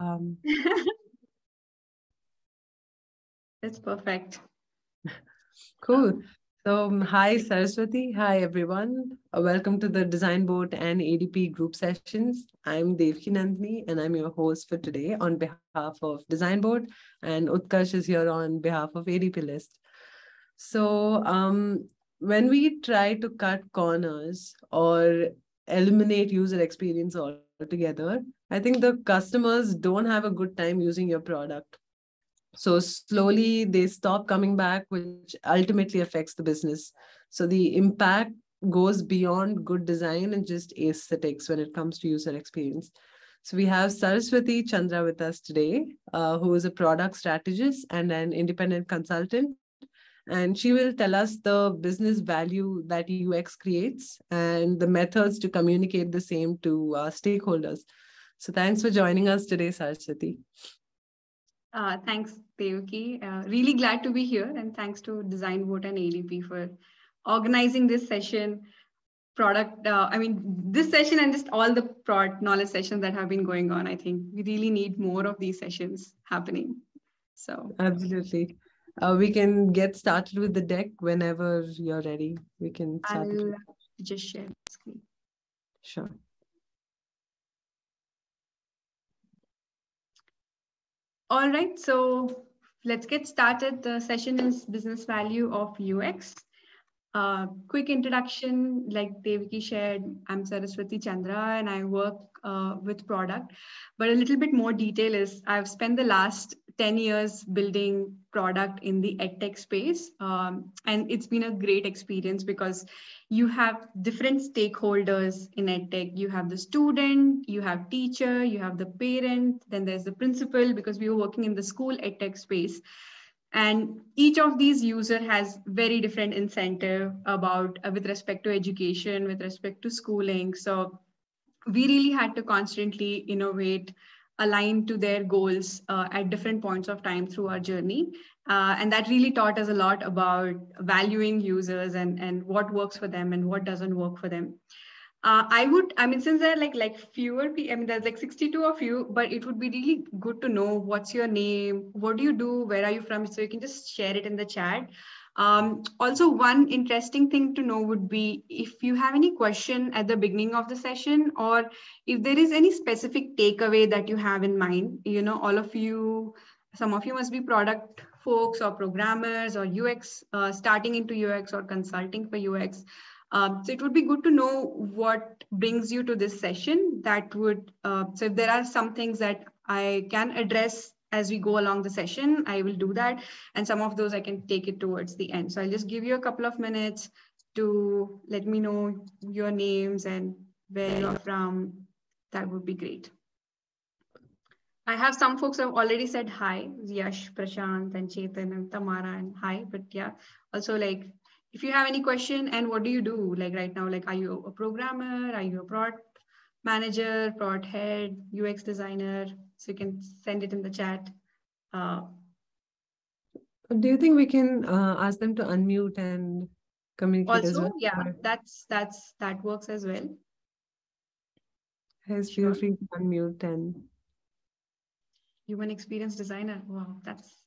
Um, That's perfect. cool. So, um, hi Saraswati. Hi everyone. Uh, welcome to the Design Boat and ADP group sessions. I'm Devki Nandini and I'm your host for today on behalf of Design Boat, and Utkarsh is here on behalf of ADP List. So, um, when we try to cut corners or eliminate user experience altogether, I think the customers don't have a good time using your product. So slowly they stop coming back, which ultimately affects the business. So the impact goes beyond good design and just aesthetics when it comes to user experience. So we have Saraswati Chandra with us today, uh, who is a product strategist and an independent consultant. And she will tell us the business value that UX creates and the methods to communicate the same to uh, stakeholders. So thanks for joining us today, Saraswati. Uh, thanks, Devki. Uh, really glad to be here. And thanks to Design Boat and ADP for organizing this session. Product, uh, I mean, this session and just all the product knowledge sessions that have been going on. I think we really need more of these sessions happening. So, absolutely. Uh, we can get started with the deck whenever you're ready. We can start. I'll just share the screen. Sure. All right, so let's get started. The session is business value of UX. Quick introduction, like Devki shared, I'm Saraswati Chandra and I work uh, with product. But a little bit more detail is I've spent the last 10 years building product in the edtech space. Um, and it's been a great experience because you have different stakeholders in edtech. You have the student, you have teacher, you have the parent, then there's the principal because we were working in the school edtech space. And each of these user has very different incentive about uh, with respect to education, with respect to schooling. So we really had to constantly innovate align to their goals uh, at different points of time through our journey. Uh, and that really taught us a lot about valuing users and, and what works for them and what doesn't work for them. Uh, I would, I mean, since there are like like fewer, people. I mean, there's like 62 of you, but it would be really good to know what's your name, what do you do, where are you from, so you can just share it in the chat. Um, also, one interesting thing to know would be if you have any question at the beginning of the session, or if there is any specific takeaway that you have in mind. You know, all of you, some of you must be product folks or programmers or UX, uh, starting into UX or consulting for UX. Um, so it would be good to know what brings you to this session. That would, uh, so if there are some things that I can address as we go along the session, I will do that. And some of those I can take it towards the end. So I'll just give you a couple of minutes to let me know your names and where you're from. That would be great. I have some folks who have already said hi, Yash, Prashant, and Chetan, and Tamara, and hi. But yeah, also like if you have any question and what do you do like right now, like are you a programmer? Are you a product manager, product head, UX designer? So you can send it in the chat. Uh, do you think we can uh, ask them to unmute and communicate also, well? yeah, that's that's that works as well. Yes, feel free to unmute and human experience designer. Wow, that's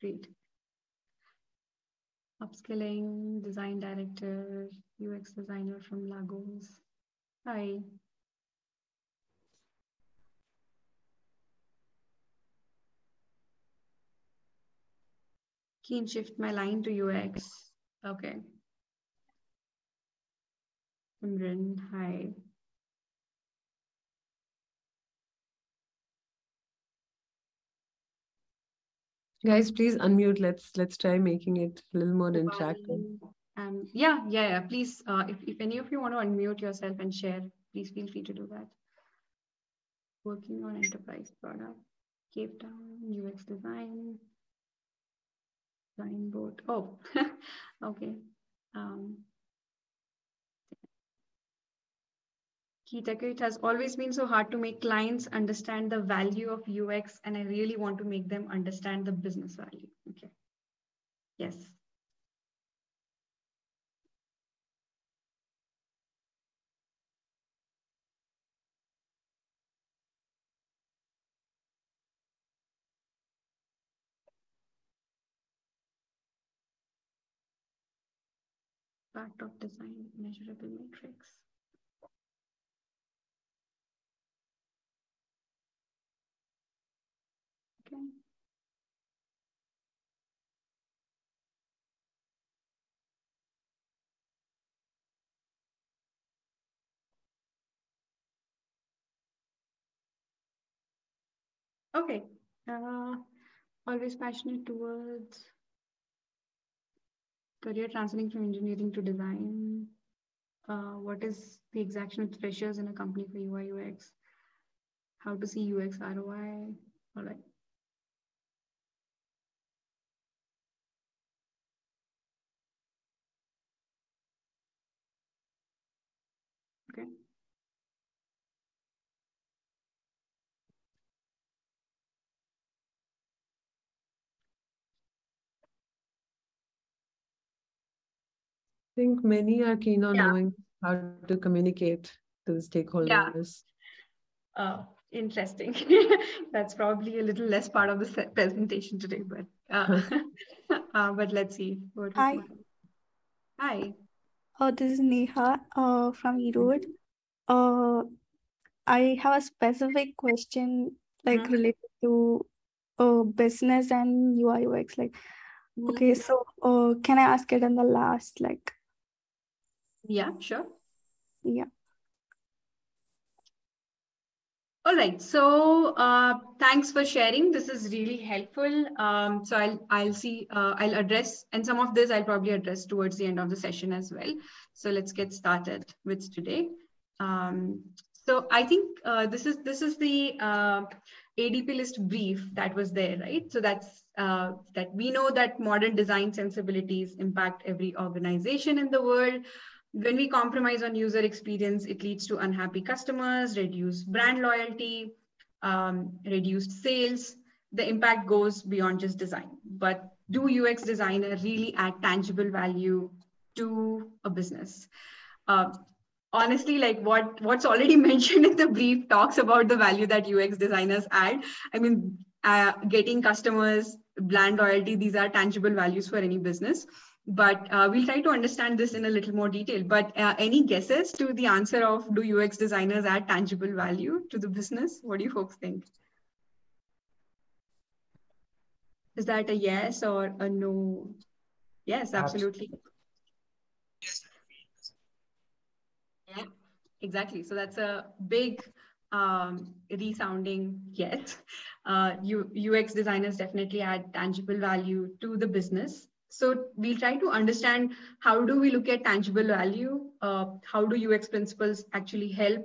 great. Upskilling, design director, UX designer from Lagos. Hi. Keen shift my line to UX. Okay. Simran, hi. Guys, please unmute. Let's let's try making it a little more interactive. Um, yeah, yeah, yeah. Please, uh, if, if any of you want to unmute yourself and share, please feel free to do that. Working on enterprise product, Cape Town, UX design, Design Boat. Oh, okay. Um, It has always been so hard to make clients understand the value of UX, and I really want to make them understand the business value. Okay. Yes. Backdrop design measurable matrix. Okay. Okay. Uh, always passionate towards career transiting from engineering to design. Uh, what is the exaction of freshers in a company for UI UX? How to see UX ROI? All right. Okay. I think many are keen on Yeah. knowing how to communicate to the stakeholders. Yeah. Uh, interesting. That's probably a little less part of the presentation today, but uh, uh, but let's see. What Hi. Hi. Oh, this is Neha uh, from Erode. Uh, I have a specific question like Mhm. related to uh, business and UI UX. Like, okay, so uh, can I ask it in the last? Like, Yeah, sure. yeah. All right. So uh, thanks for sharing. This is really helpful. Um, so I'll I'll see uh, I'll address and some of this I'll probably address towards the end of the session as well. So let's get started with today. Um, so I think uh, this is this is the uh, ADP list brief that was there, right? So that's uh, that we know that modern design sensibilities impact every organization in the world when we compromise on user experience, it leads to unhappy customers, reduced brand loyalty, um, reduced sales. The impact goes beyond just design. But do UX designer really add tangible value to a business? Uh, honestly, like what what's already mentioned in the brief talks about the value that UX designers add. I mean, uh, getting customers, brand loyalty, these are tangible values for any business but uh, we'll try to understand this in a little more detail. But uh, any guesses to the answer of do UX designers add tangible value to the business? What do you folks think? Is that a yes or a no? Yes, absolutely. Yes. Yeah, exactly. So that's a big um, resounding yes. Uh, U, UX designers definitely add tangible value to the business so we'll try to understand how do we look at tangible value uh, how do ux principles actually help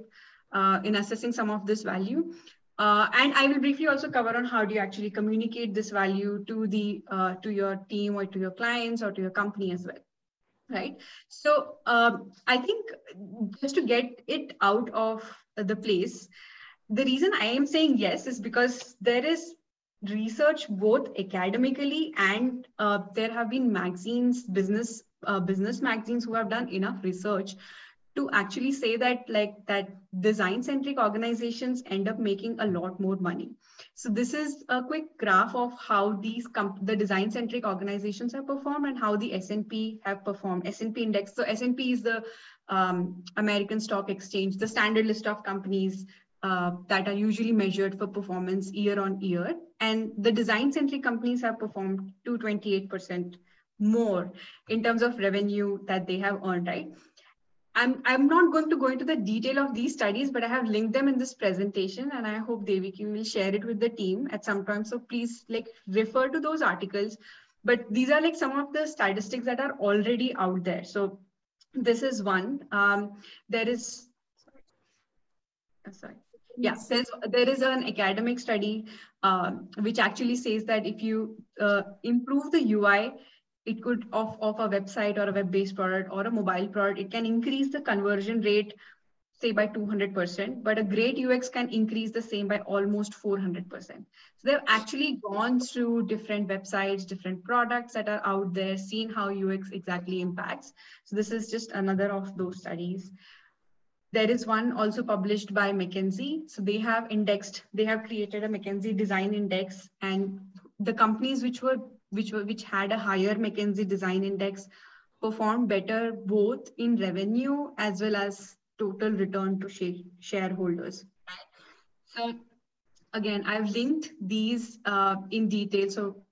uh, in assessing some of this value? Uh, and i will briefly also cover on how do you actually communicate this value to the uh, to your team or to your clients or to your company as well right? So um, i think just to get it out of the place the reason i am saying yes is because there is research both academically and uh, there have been magazines business uh, business magazines who have done enough research to actually say that like that design centric organizations end up making a lot more money. So this is a quick graph of how these comp- the design centric organizations have performed and how the S&P have performed. S&P index so S&P is the um, American stock exchange the standard list of companies uh, that are usually measured for performance year on year. And the design centric companies have performed 228% more in terms of revenue that they have earned, right? I'm, I'm not going to go into the detail of these studies, but I have linked them in this presentation and I hope Deviki will share it with the team at some time. So please like refer to those articles. But these are like some of the statistics that are already out there. So this is one. Um, there is, sorry yeah there's there is an academic study um, which actually says that if you uh, improve the ui it could of, of a website or a web-based product or a mobile product it can increase the conversion rate say by 200% but a great ux can increase the same by almost 400% so they've actually gone through different websites different products that are out there seen how ux exactly impacts. So this is just another of those studies there is one also published by McKinsey. So they have indexed, they have created a McKinsey design index and the companies which were which were which had a higher McKinsey design index performed better both in revenue as well as total return to sh- shareholders. So again, I've linked these uh, in detail. So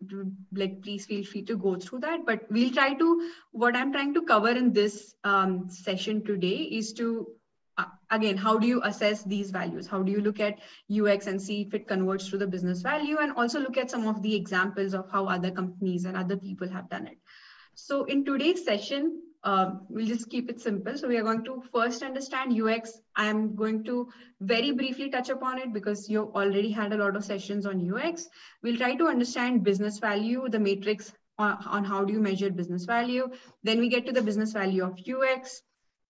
like, please feel free to go through that, but we'll try to, what I'm trying to cover in this um, session today is to again, how do you assess these values? How do you look at UX and see if it converts to the business value and also look at some of the examples of how other companies and other people have done it. So in today's session, uh, we'll just keep it simple. So we are going to first understand UX. I'm going to very briefly touch upon it because you already had a lot of sessions on UX. We'll try to understand business value, the matrix on, on how do you measure business value. Then we get to the business value of UX.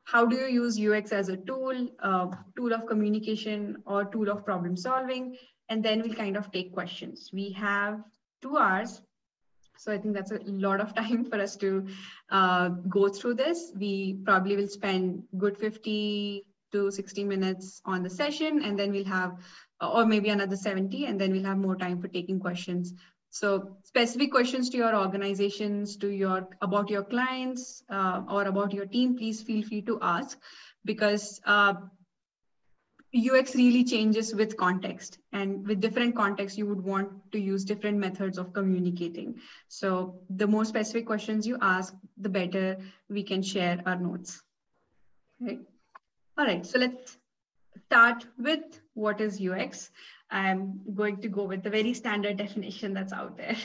How do you use UX as a tool, uh, tool of communication or tool of problem solving? And then we'll kind of take questions. We have two hours so I think that's a lot of time for us to uh, go through this. We probably will spend good 50 to 60 minutes on the session, and then we'll have, or maybe another 70, and then we'll have more time for taking questions. So specific questions to your organizations, to your about your clients uh, or about your team, please feel free to ask because uh, UX really changes with context and with different contexts, you would want to use different methods of communicating. So the more specific questions you ask, the better we can share our notes. Okay. All right, so let's start with what is UX. I'm going to go with the very standard definition that's out there.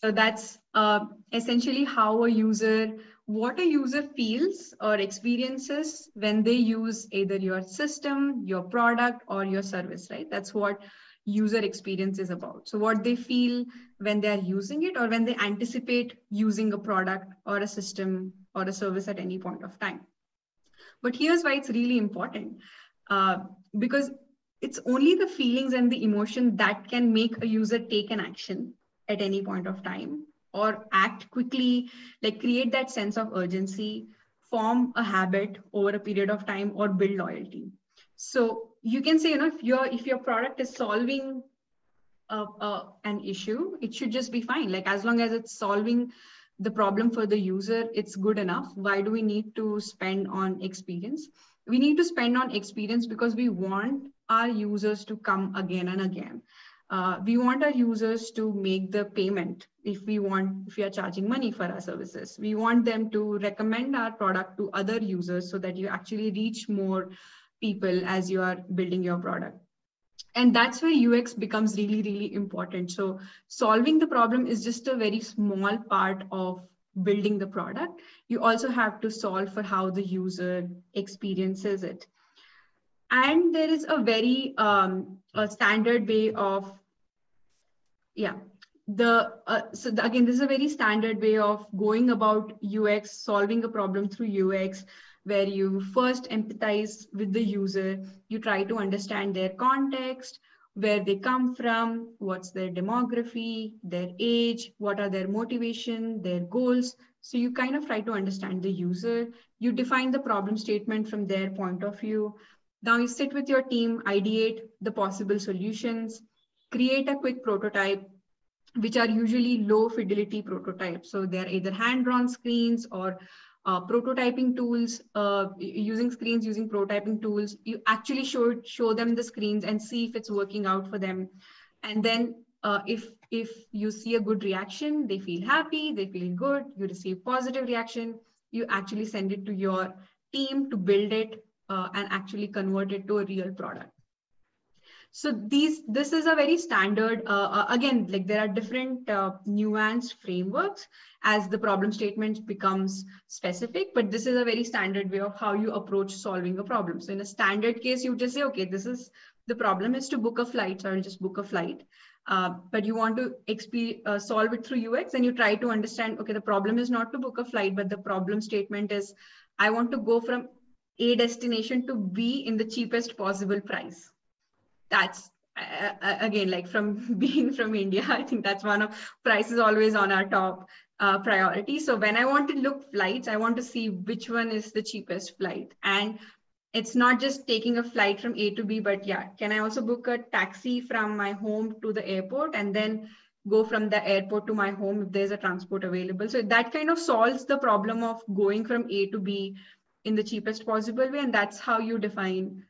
So that's uh, essentially how a user what a user feels or experiences when they use either your system, your product, or your service, right? That's what user experience is about. So, what they feel when they are using it or when they anticipate using a product or a system or a service at any point of time. But here's why it's really important uh, because it's only the feelings and the emotion that can make a user take an action at any point of time or act quickly, like create that sense of urgency, form a habit over a period of time, or build loyalty. So you can say, you know, if your if your product is solving a, a, an issue, it should just be fine. Like as long as it's solving the problem for the user, it's good enough. Why do we need to spend on experience? We need to spend on experience because we want our users to come again and again. Uh, we want our users to make the payment if we want if we are charging money for our services. We want them to recommend our product to other users so that you actually reach more people as you are building your product. And that's where ux becomes really really important. So solving the problem is just a very small part of building the product. You also have to solve for how the user experiences it and there is a very um, a standard way of yeah the uh, so the, again this is a very standard way of going about ux solving a problem through ux where you first empathize with the user. You try to understand their context where they come from what's their demography their age what are their motivation their goals. So you kind of try to understand the user. You define the problem statement from their point of view now you sit with your team, ideate the possible solutions, create a quick prototype, which are usually low fidelity prototypes. So they're either hand-drawn screens or uh, prototyping tools, uh, using screens, using prototyping tools. You actually show, show them the screens and see if it's working out for them. And then uh, if, if you see a good reaction, they feel happy, they feel good, you receive positive reaction, you actually send it to your team to build it uh, and actually convert it to a real product. So these this is a very standard uh, uh, again like there are different uh, nuanced frameworks as the problem statement becomes specific but this is a very standard way of how you approach solving a problem. So in a standard case you just say okay this is the problem is to book a flight so i'll just book a flight. Uh, but you want to XP, uh, solve it through UX and you try to understand, okay, the problem is not to book a flight, but the problem statement is, I want to go from a destination to B in the cheapest possible price. That's uh, uh again like from being from India, I think that's one of price is always on our top uh, priority. So when I want to look flights, I want to see which one is the cheapest flight. And it's not just taking a flight from A to B, but yeah, can I also book a taxi from my home to the airport and then go from the airport to my home if there's a transport available. So that kind of solves the problem of going from A to B in the cheapest possible way. And that's how you define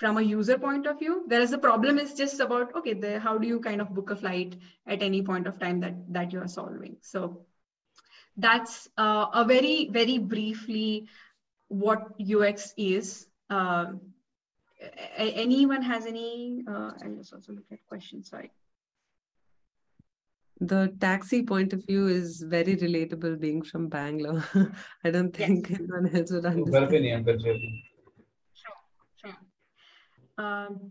from a user point of view. Whereas the problem is just about, okay, the, how do you kind of book a flight at any point of time that, that you are solving? So that's uh, a very, very briefly what UX is. Uh, anyone has any, uh, I'll just also look at questions, sorry the taxi point of view is very relatable being from Bangalore. I don't think yes. anyone else would understand. Sure, sure. Um,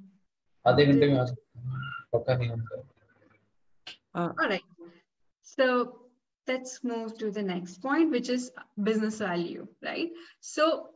uh, all right. So let's move to the next point, which is business value, right? So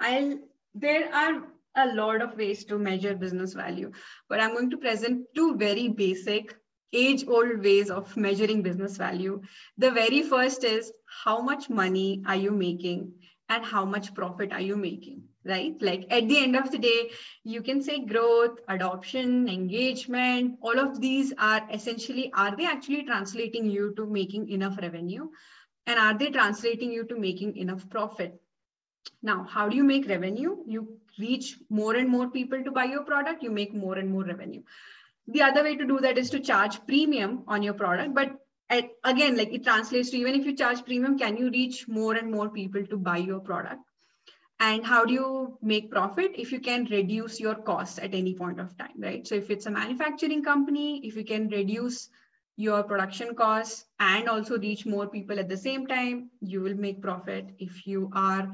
I'll there are a lot of ways to measure business value, but I'm going to present two very basic age old ways of measuring business value. The very first is how much money are you making and how much profit are you making, right? Like at the end of the day, you can say growth, adoption, engagement, all of these are essentially, are they actually translating you to making enough revenue? And are they translating you to making enough profit? Now, how do you make revenue? You reach more and more people to buy your product, you make more and more revenue the other way to do that is to charge premium on your product but again like it translates to even if you charge premium can you reach more and more people to buy your product? And how do you make profit? If you can reduce your costs at any point of time right? So if it's a manufacturing company if you can reduce your production costs and also reach more people at the same time you will make profit. If you are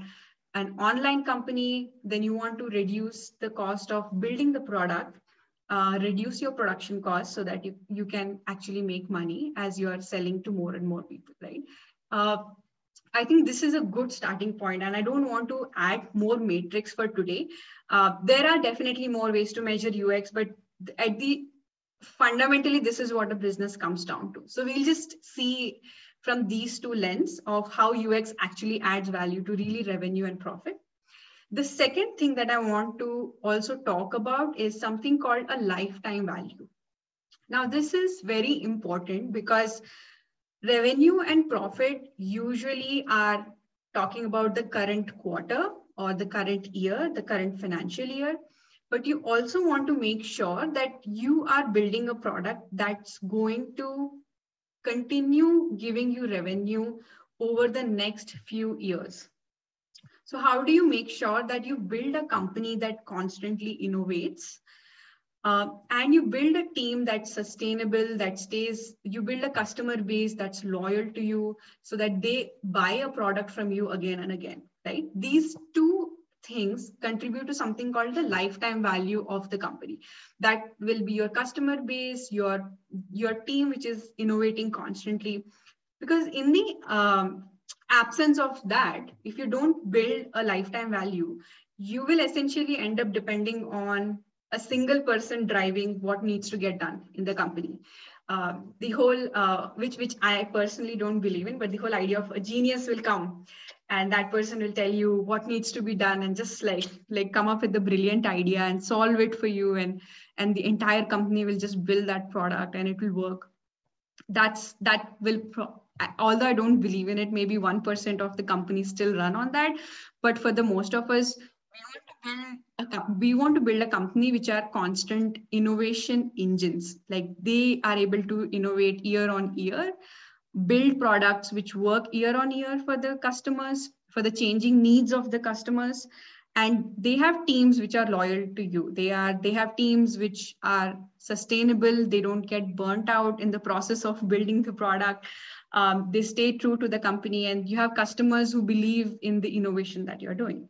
an online company then you want to reduce the cost of building the product uh, reduce your production costs so that you, you can actually make money as you are selling to more and more people, right? Uh, I think this is a good starting point, and I don't want to add more matrix for today. Uh, there are definitely more ways to measure UX, but at the fundamentally, this is what a business comes down to. So we'll just see from these two lens of how UX actually adds value to really revenue and profit. The second thing that I want to also talk about is something called a lifetime value. Now, this is very important because revenue and profit usually are talking about the current quarter or the current year, the current financial year. But you also want to make sure that you are building a product that's going to continue giving you revenue over the next few years. So how do you make sure that you build a company that constantly innovates? Uh, and you build a team that's sustainable, that stays, you build a customer base that's loyal to you so that they buy a product from you again and again, right? These two things contribute to something called the lifetime value of the company. That will be your customer base your your team which is innovating constantly. Because in the um, absence of that, if you don't build a lifetime value, you will essentially end up depending on a single person driving what needs to get done in the company. Uh, the whole, uh, which which I personally don't believe in, but the whole idea of a genius will come, and that person will tell you what needs to be done, and just like like come up with the brilliant idea and solve it for you, and and the entire company will just build that product and it will work. That's that will pro- although I don't believe in it, maybe 1% of the companies still run on that. But for the most of us, we want to build a company which are constant innovation engines. Like they are able to innovate year on year, build products which work year on year for the customers, for the changing needs of the customers. And they have teams which are loyal to you. They are they have teams which are sustainable. They don't get burnt out in the process of building the product um, they stay true to the company and you have customers who believe in the innovation that you're doing.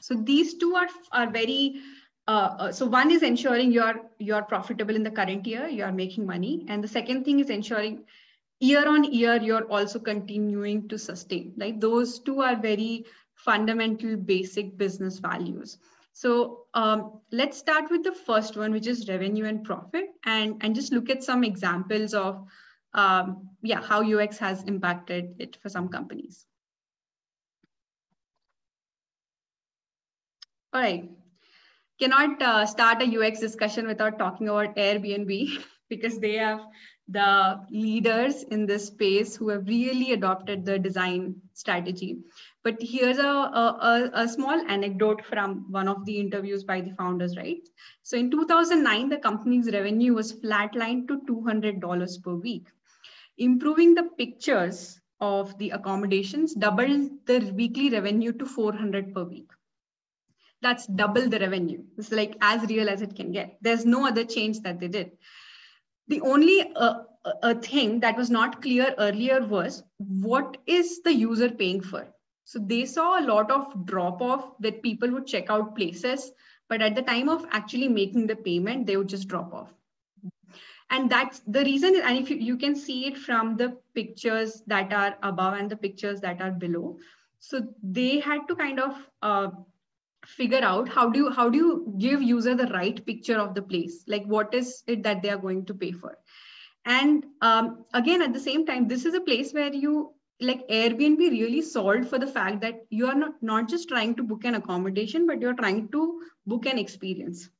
So these two are, are very uh, uh, so one is ensuring you're you're profitable in the current year you are making money. And the second thing is ensuring year on year you're also continuing to sustain like those two are very fundamental basic business values. So um, let's start with the first one which is revenue and profit. And and just look at some examples of um, yeah, how UX has impacted it for some companies. All right, cannot uh, start a UX discussion without talking about Airbnb. because they have the leaders in this space who have really adopted the design strategy. But here's a, a, a, small anecdote from one of the interviews by the founders, right? So in 2009, the company's revenue was flatlined to $200 per week. Improving the pictures of the accommodations doubled the weekly revenue to 400 per week. That's double the revenue. It's like as real as it can get. There's no other change that they did. The only uh, a thing that was not clear earlier was what is the user paying for? So they saw a lot of drop off that people would check out places, but at the time of actually making the payment, they would just drop off and that's the reason and if you, you can see it from the pictures that are above and the pictures that are below. So they had to kind of uh, figure out how do you how do you give user the right picture of the place? Like what is it that they are going to pay for? And um, again at the same time this is a place where you like airbnb really solved for the fact that you are not not just trying to book an accommodation but you're trying to book an experience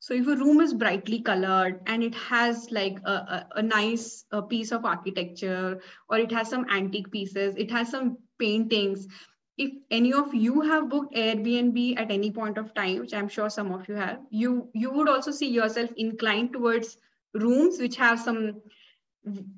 so if a room is brightly colored and it has like a, a, a nice a piece of architecture or it has some antique pieces, it has some paintings. If any of you have booked Airbnb at any point of time, which I'm sure some of you have, you you would also see yourself inclined towards rooms which have some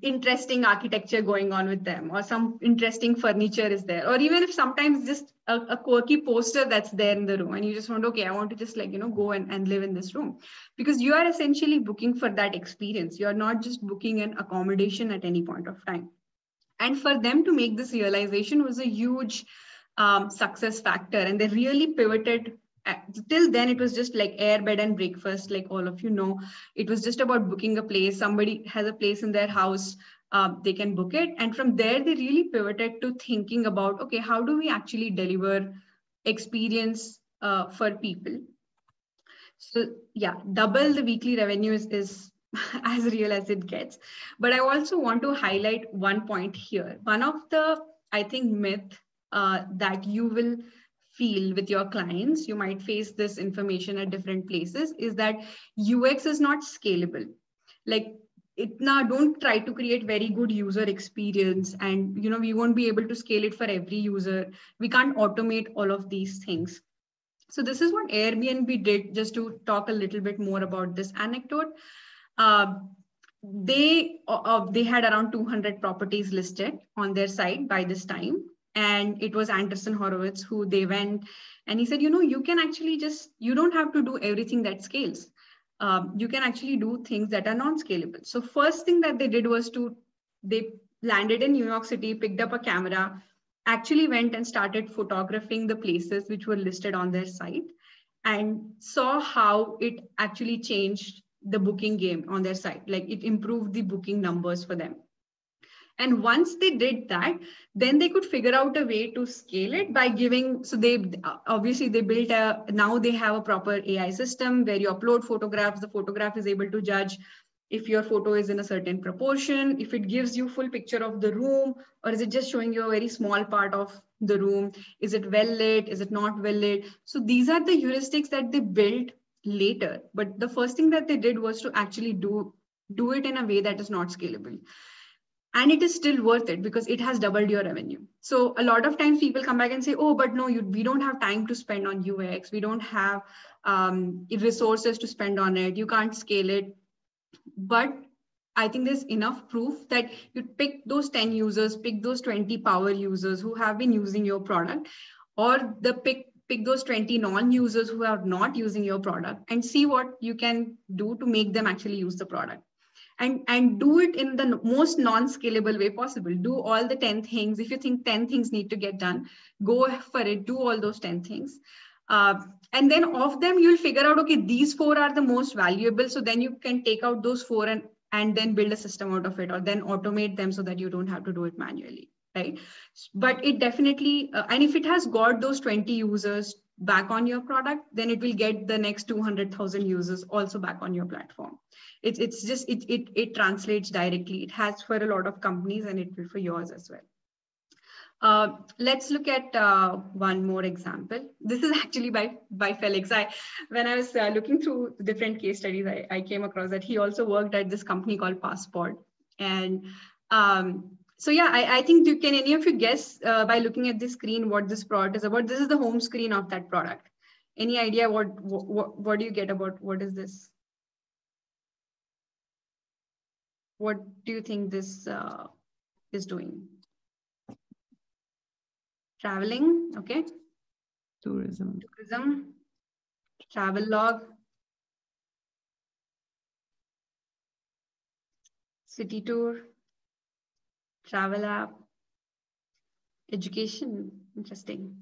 interesting architecture going on with them or some interesting furniture is there or even if sometimes just a, a, quirky poster that's there in the room and you just want okay i want to just like you know go and, and live in this room. Because you are essentially booking for that experience. You're not just booking an accommodation at any point of time. And for them to make this realization was a huge um, success factor. And they really pivoted till then it was just like air bed and breakfast like all of you know. It was just about booking a place. Somebody has a place in their house uh, they can book it. And from there they really pivoted to thinking about okay how do we actually deliver experience uh, for people? So yeah double the weekly revenues is, as real as it gets. But i also want to highlight one point here. One of the i think myth uh, that you will feel with your clients, you might face this information at different places, is that UX is not scalable. Like it now don't try to create very good user experience and you know we won't be able to scale it for every user. We can't automate all of these things. So this is what airbnb did just to talk a little bit more about this anecdote. Uh, they uh, they had around 200 properties listed on their site by this time and it was Andreessen Horowitz who they went and he said, you know, you can actually just, you don't have to do everything that scales. Um, you can actually do things that are non-scalable. So first thing that they did was to, they landed in New York City, picked up a camera, actually went and started photographing the places which were listed on their site and saw how it actually changed the booking game on their site. Like it improved the booking numbers for them. And once they did that, then they could figure out a way to scale it by giving. So they obviously they built a now they have a proper AI system where you upload photographs. The photograph is able to judge if your photo is in a certain proportion, if it gives you full picture of the room, or is it just showing you a very small part of the room? Is it well lit? Is it not well lit? So these are the heuristics that they built later. But the first thing that they did was to actually do do it in a way that is not scalable and it is still worth it because it has doubled your revenue. So a lot of times people come back and say oh but no you, we don't have time to spend on ux we don't have um, resources to spend on it. You can't scale it. But i think there's enough proof that you pick those 10 users pick those 20 power users who have been using your product or the pick pick those 20 non-users who are not using your product and see what you can do to make them actually use the product and and do it in the most non-scalable way possible. Do all the 10 things. If you think 10 things need to get done go for it. Do all those 10 things. Uh, and then of them you'll figure out okay these four are the most valuable. So then you can take out those four and and then build a system out of it or then automate them so that you don't have to do it manually right? But it definitely uh, and if it has got those 20 users back on your product then it will get the next 200000 users also back on your platform it's it's just it, it it translates directly it has for a lot of companies and it will for yours as well Uh, let's look at uh, one more example. This is actually by, by Felix. I, when I was uh, looking through different case studies, I, I came across that he also worked at this company called Passport. And um, so yeah, I, I think you can any of you guess uh, by looking at the screen what this product is about? This is the home screen of that product. Any idea what, what, what do you get about what is this? What do you think this uh, is doing? Traveling, okay. Tourism. Tourism, travel log, city tour, travel app, education, interesting.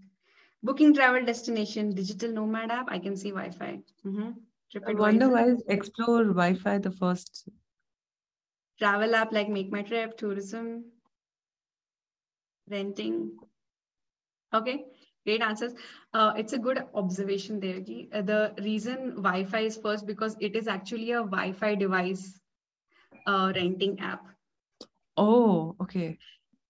Booking travel destination, digital nomad app, I can see Wi-Fi. Mm -hmm. I wonder why is Explore Wi-Fi the first? Travel app like Make My Trip, tourism, renting. Okay, great answers. Uh, it's a good observation there. Uh, the reason Wi-Fi is first because it is actually a Wi-Fi device uh, renting app. Oh, okay.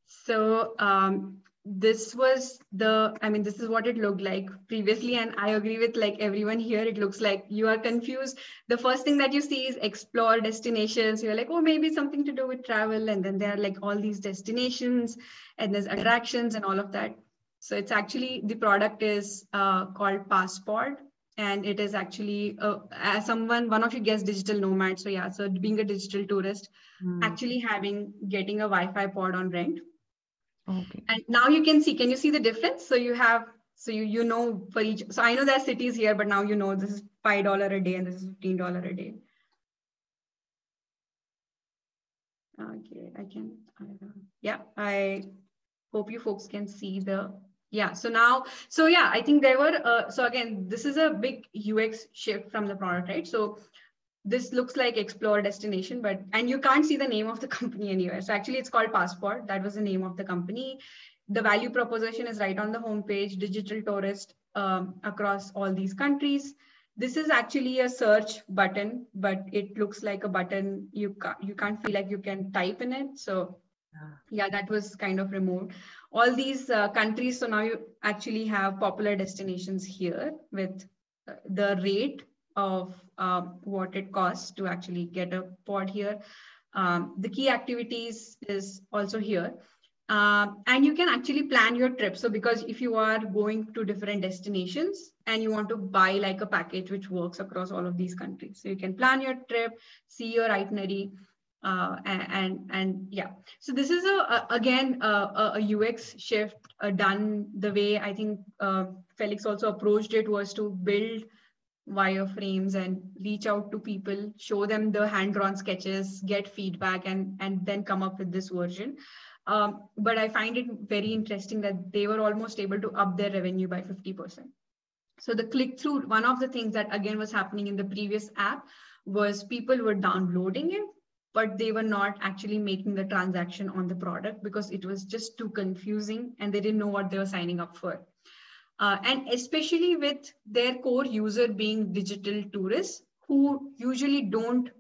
So um, this was the, I mean, this is what it looked like previously. And I agree with like everyone here. It looks like you are confused. The first thing that you see is explore destinations. You're like, oh, maybe something to do with travel. And then there are like all these destinations and there's attractions and all of that. So it's actually, the product is uh, called Passport and it is actually uh, as someone one of you guessed digital nomad. So yeah so being a digital tourist mm. actually having getting a wi-fi pod on rent. Okay. And now you can see can you see the difference? So you have so you you know for each so i know there are cities here but now you know this is five dollar a day and this is 15 dollar a day. Okay i can I, yeah i hope you folks can see the yeah so now so yeah i think there were uh, so again this is a big ux shift from the product right? So this looks like explore destination but and you can't see the name of the company anywhere. So actually it's called passport. That was the name of the company. The value proposition is right on the homepage digital tourist um, across all these countries. This is actually a search button but it looks like a button you can't you can't feel like you can type in it. So yeah that was kind of removed all these uh, countries so now you actually have popular destinations here with uh, the rate of um, what it costs to actually get a pod here. Um, the key activities is also here. Um, and you can actually plan your trip. So because if you are going to different destinations and you want to buy like a package which works across all of these countries so you can plan your trip see your itinerary uh, and and yeah. So this is a, a again a, a, ux shift uh, done the way i think uh, felix also approached it was to build wireframes and reach out to people show them the hand drawn sketches get feedback and and then come up with this version. Um, but i find it very interesting that they were almost able to up their revenue by 50% so the click through one of the things that again was happening in the previous app was people were downloading it but they were not actually making the transaction on the product because it was just too confusing and they didn't know what they were signing up for. Uh, and especially with their core user being digital tourists who usually don't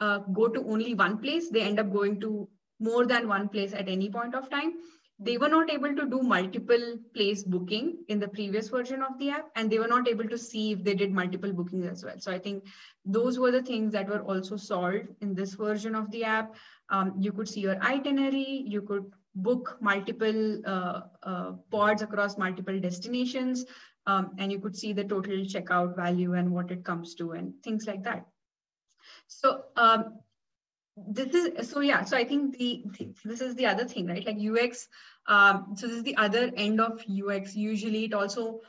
uh, go to only one place, they end up going to more than one place at any point of time they were not able to do multiple place booking in the previous version of the app and they were not able to see if they did multiple bookings as well. So i think those were the things that were also solved in this version of the app. Um, you could see your itinerary you could book multiple uh, uh, pods across multiple destinations um, and you could see the total checkout value and what it comes to and things like that. So um, this is so yeah so i think the, this is the other thing right? Like ux um, so this is the other end of ux usually it also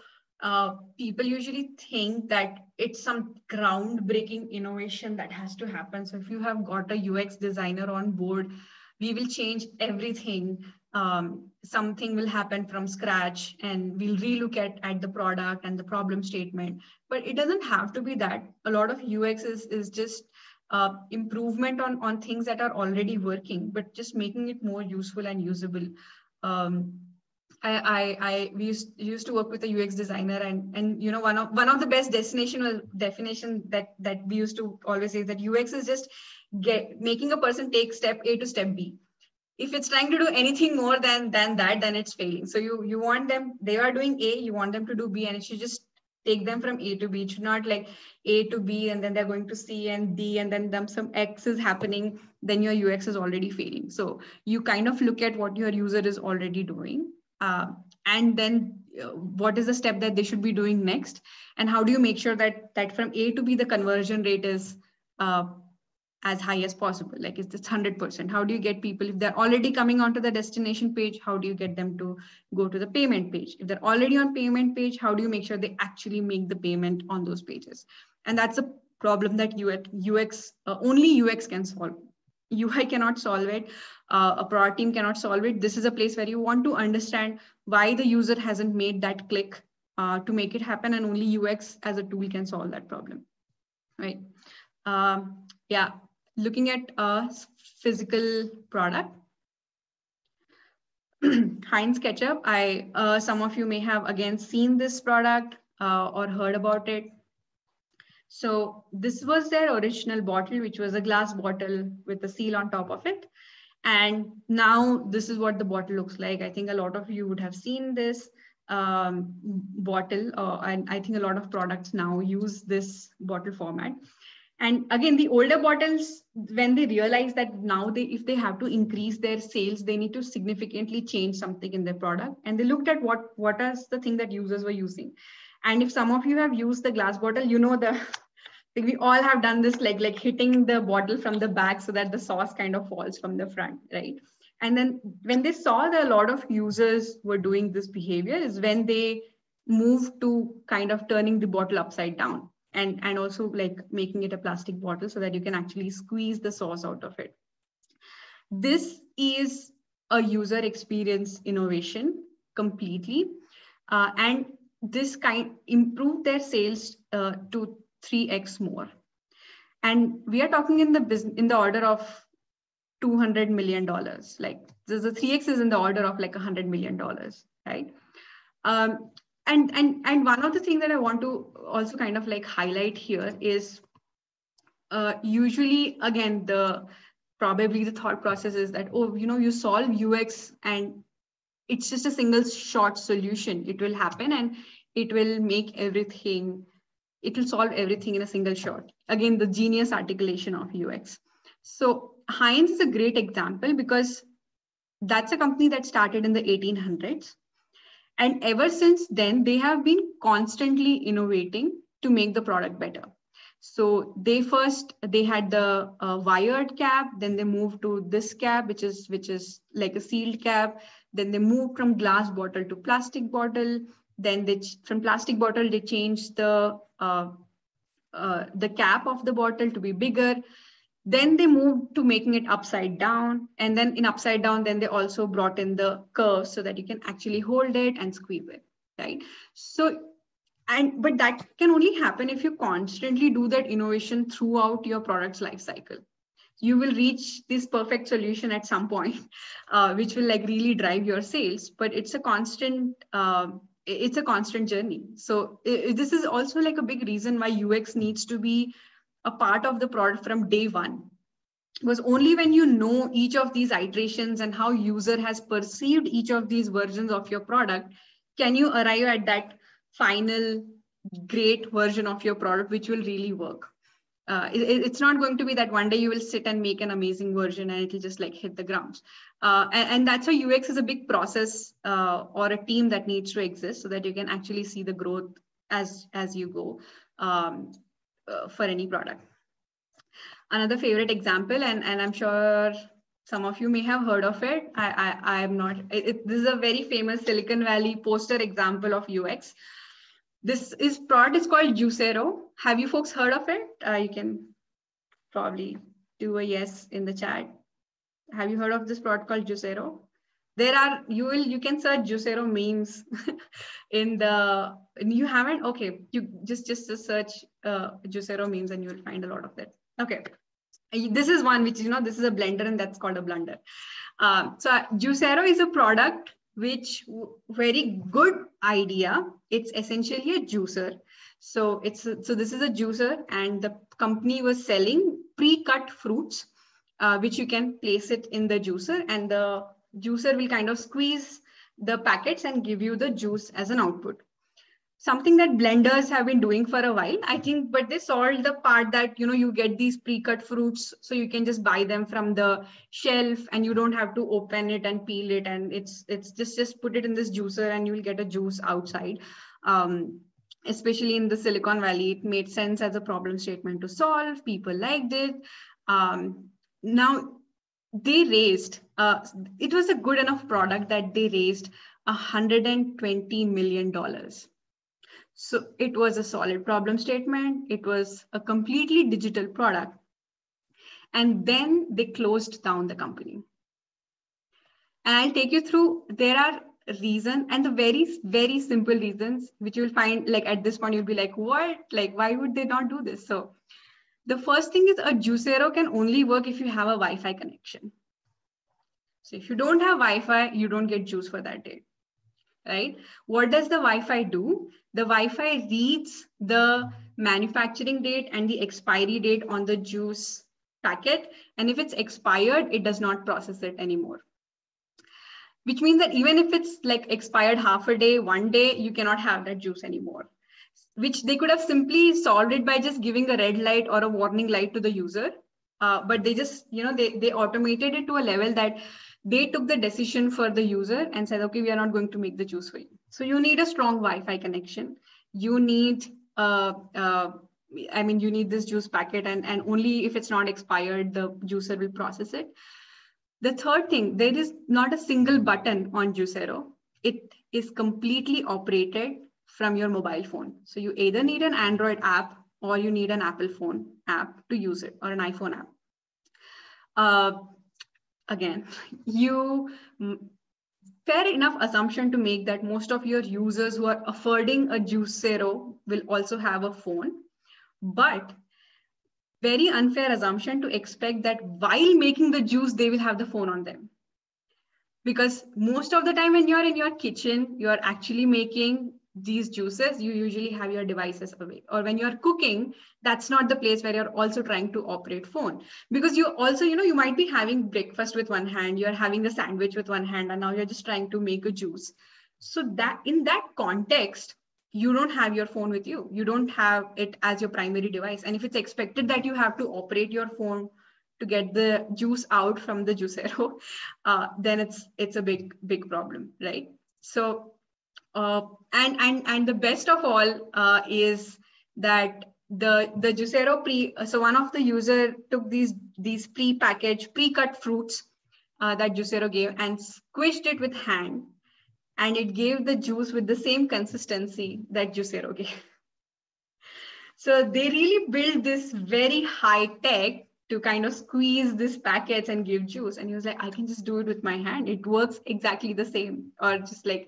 uh, people usually think that it's some groundbreaking innovation that has to happen. So if you have got a ux designer on board we will change everything. Um, something will happen from scratch and we'll relook at, at the product and the problem statement. But it doesn't have to be that. A lot of ux is, is just uh, improvement on, on things that are already working, but just making it more useful and usable. Um, I, I, I we used, used to work with a UX designer and, and you know, one of, one of the best definition definition that, that we used to always say that UX is just get, making a person take step A to step B. if it's trying to do anything more than than that then it's failing so you you want them they are doing a you want them to do b and it should just take them from a to b. It not like a to b and then they're going to c and d and then them some x is happening then your ux is already failing. So you kind of look at what your user is already doing uh, and then uh, what is the step that they should be doing next? And how do you make sure that that from a to b the conversion rate is uh, as high as possible like it's 100% how do you get people if they're already coming onto the destination page how do you get them to go to the payment page? If they're already on payment page how do you make sure they actually make the payment on those pages? And that's a problem that ux, UX uh, only ux can solve. Ui cannot solve it. Uh, a product team cannot solve it. This is a place where you want to understand why the user hasn't made that click uh, to make it happen and only ux as a tool can solve that problem right? Um, yeah looking at a physical product. Heinz ketchup, I uh, some of you may have again seen this product uh, or heard about it. So this was their original bottle, which was a glass bottle with a seal on top of it. And now this is what the bottle looks like. I think a lot of you would have seen this um, bottle, uh, and I think a lot of products now use this bottle format and again the older bottles when they realize that now they if they have to increase their sales they need to significantly change something in their product. And they looked at what what is the thing that users were using. And if some of you have used the glass bottle you know the we all have done this like like hitting the bottle from the back so that the sauce kind of falls from the front right? And then when they saw that a lot of users were doing this behavior is when they moved to kind of turning the bottle upside down and and also like making it a plastic bottle so that you can actually squeeze the sauce out of it. This is a user experience innovation completely uh, and this kind improved their sales uh, to 3x more. And we are talking in the business in the order of 200 million dollars. Like the 3x is in the order of like 100 million dollars right? Um, and and and one of the things that i want to also kind of like highlight here is uh, usually again the probably the thought process is that oh you know you solve ux and it's just a single short solution. It will happen and it will make everything it will solve everything in a single shot. Again the genius articulation of ux so heinz is a great example because that's a company that started in the 1800s and ever since then, they have been constantly innovating to make the product better. So they first they had the uh, wired cap, then they moved to this cap, which is which is like a sealed cap. Then they moved from glass bottle to plastic bottle. Then they from plastic bottle they changed the uh, uh, the cap of the bottle to be bigger. Then they moved to making it upside down. And then in upside down, then they also brought in the curve so that you can actually hold it and squeeze it, right? So, and but that can only happen if you constantly do that innovation throughout your product's life cycle. You will reach this perfect solution at some point, uh, which will like really drive your sales. But it's a constant, uh, it's a constant journey. So this is also like a big reason why UX needs to be a part of the product from day one. Was only when you know each of these iterations and how user has perceived each of these versions of your product can you arrive at that final great version of your product which will really work. Uh, it, it's not going to be that one day you will sit and make an amazing version and it'll just like hit the ground. Uh, and, and, that's why ux is a big process uh, or a team that needs to exist so that you can actually see the growth as as you go. Um, uh, for any product. Another favorite example, and, and I'm sure some of you may have heard of it. I, I, I am not, it, this is a very famous Silicon Valley poster example of UX. This is product is called Juicero. Have you folks heard of it? Uh, you can probably do a yes in the chat. Have you heard of this product called Juicero? There are you will you can search Juicero memes in the you haven't okay you just just search uh, Juicero memes and you will find a lot of that. Okay. This is one which you know this is a blender and that's called a blunder. Um, so Juicero is a product which very good idea. It's essentially a juicer. So it's so this is a juicer and the company was selling pre-cut fruits uh, which you can place it in the juicer and the juicer will kind of squeeze the packets and give you the juice as an output. Something that blenders have been doing for a while i think but they solved the part that you know you get these pre-cut fruits so you can just buy them from the shelf and you don't have to open it and peel it and it's it's just just put it in this juicer and you will get a juice outside. Um, especially in the silicon valley it made sense as a problem statement to solve. People liked it. Um, now they raised uh, it was a good enough product that they raised 120 million dollars. So it was a solid problem statement. It was a completely digital product. And then they closed down the company. And i'll take you through there are reason and the very very simple reasons which you'll find like at this point you'll be like what? Like why would they not do this? So the first thing is a Juicero can only work if you have a Wi-Fi connection. So if you don't have Wi-Fi, you don't get juice for that day, right? What does the Wi-Fi do? The Wi-Fi reads the manufacturing date and the expiry date on the juice packet. And if it's expired, it does not process it anymore. Which means that even if it's like expired half a day, one day, you cannot have that juice anymore which they could have simply solved it by just giving a red light or a warning light to the user. Uh, but they just, you know, they, they automated it to a level that they took the decision for the user and said, okay, we are not going to make the juice for you. So you need a strong Wi-Fi connection. You need, uh, uh, I mean, you need this juice packet and, and only if it's not expired, the juicer will process it. The third thing, there is not a single button on Juicero. It is completely operated from your mobile phone. So you either need an Android app or you need an Apple phone app to use it or an iPhone app. Uh, again, you fair enough assumption to make that most of your users who are affording a Juicero will also have a phone, but very unfair assumption to expect that while making the juice, they will have the phone on them. Because most of the time when you're in your kitchen, you're actually making these juices, you usually have your devices away. Or when you're cooking, that's not the place where you're also trying to operate phone. Because you also, you know, you might be having breakfast with one hand, you're having the sandwich with one hand, and now you're just trying to make a juice. So that in that context, you don't have your phone with you. You don't have it as your primary device. And if it's expected that you have to operate your phone to get the juice out from the juicero, uh, then it's it's a big big problem, right? So uh, and and and the best of all uh, is that the the Juicero pre so one of the user took these these pre-packaged pre-cut fruits uh, that Juicero gave and squished it with hand and it gave the juice with the same consistency that Juicero gave. So they really built this very high tech to kind of squeeze this packets and give juice. And he was like, I can just do it with my hand. It works exactly the same. Or just like,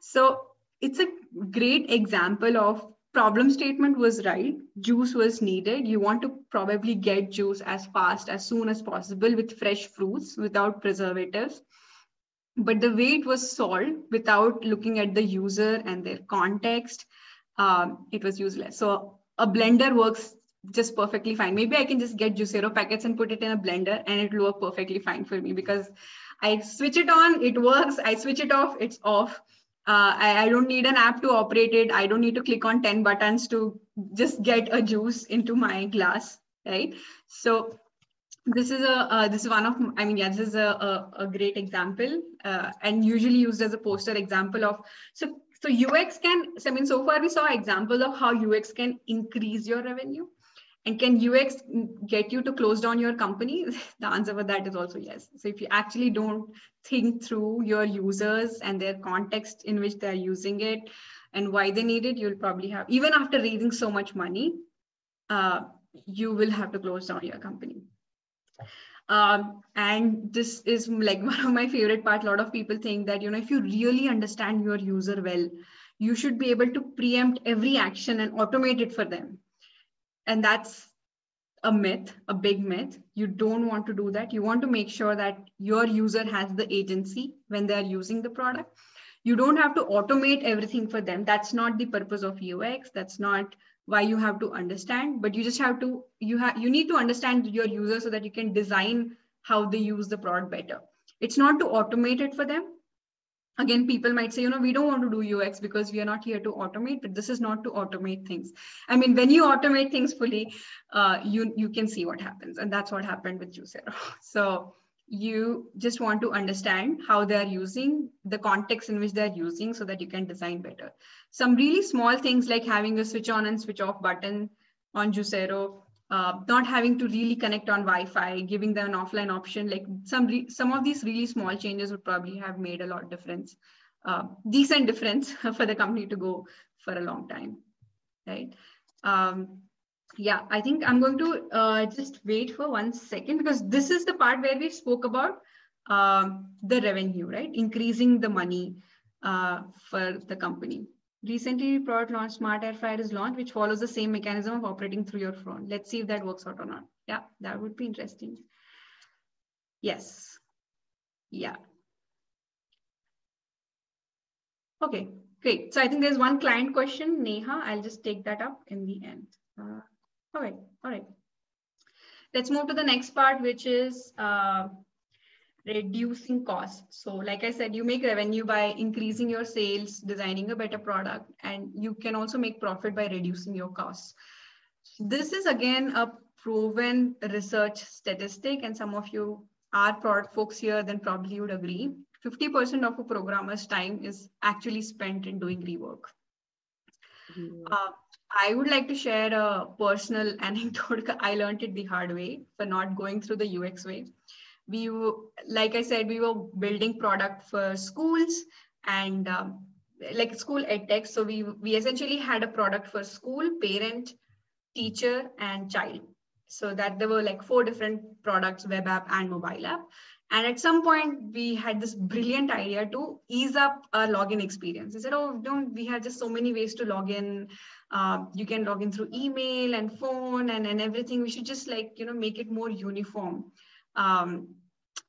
so it's a great example of problem statement was right. Juice was needed. You want to probably get juice as fast, as soon as possible with fresh fruits without preservatives. But the way it was solved without looking at the user and their context, um, it was useless. So a blender works just perfectly fine. Maybe I can just get Juicero packets and put it in a blender and it will work perfectly fine for me because I switch it on, it works. I switch it off, it's off. Uh, I, I, don't need an app to operate it. I don't need to click on 10 buttons to just get a juice into my glass, right? So this is a uh, this is one of I mean yeah this is a a, a great example uh, and usually used as a poster example of so so UX can so I mean so far we saw examples of how UX can increase your revenue and can UX get you to close down your company? The answer for that is also yes. So if you actually don't think through your users and their context in which they're using it and why they need it, you'll probably have, even after raising so much money, uh, you will have to close down your company. Um, and this is like one of my favorite part. A lot of people think that, you know, if you really understand your user well, you should be able to preempt every action and automate it for them and that's a myth, a big myth. You don't want to do that. You want to make sure that your user has the agency when they're using the product. You don't have to automate everything for them. That's not the purpose of UX. That's not why you have to understand, but you just have to, you have, you need to understand your user so that you can design how they use the product better. It's not to automate it for them. Again, people might say, you know, we don't want to do UX because we are not here to automate, but this is not to automate things. I mean, when you automate things fully, uh, you, you can see what happens. And that's what happened with Juicero. So you just want to understand how they're using the context in which they're using so that you can design better. Some really small things like having a switch on and switch off button on Juicero, uh, not having to really connect on Wi-Fi, giving them an offline option, like some some of these really small changes would probably have made a lot difference, uh, decent difference for the company to go for a long time, right? Um, yeah, I think I'm going to uh, just wait for one second because this is the part where we spoke about um, the revenue, right? Increasing the money uh, for the company. Recently, product launch Smart Air Fryer is launched, which follows the same mechanism of operating through your phone. Let's see if that works out or not. Yeah, that would be interesting. Yes. Yeah. Okay, great. So I think there's one client question, Neha. I'll just take that up in the end. Uh, all right, all right. Let's move to the next part, which is uh, reducing costs. So like I said, you make revenue by increasing your sales, designing a better product, and you can also make profit by reducing your costs. This is again a proven research statistic, and some of you are product folks here, then probably you would agree. 50% of a programmer's time is actually spent in doing rework. Mm -hmm. uh, I would like to share a personal anecdote. I learned it the hard way for not going through the UX way. We, were, like I said, we were building product for schools and um, like school edtech. So we we essentially had a product for school, parent, teacher, and child. So that there were like four different products, web app and mobile app. And at some point, we had this brilliant idea to ease up our login experience. We said, oh, don't, we have just so many ways to log in. Uh, you can log in through email and phone and, and everything. We should just like, you know, make it more uniform. Um,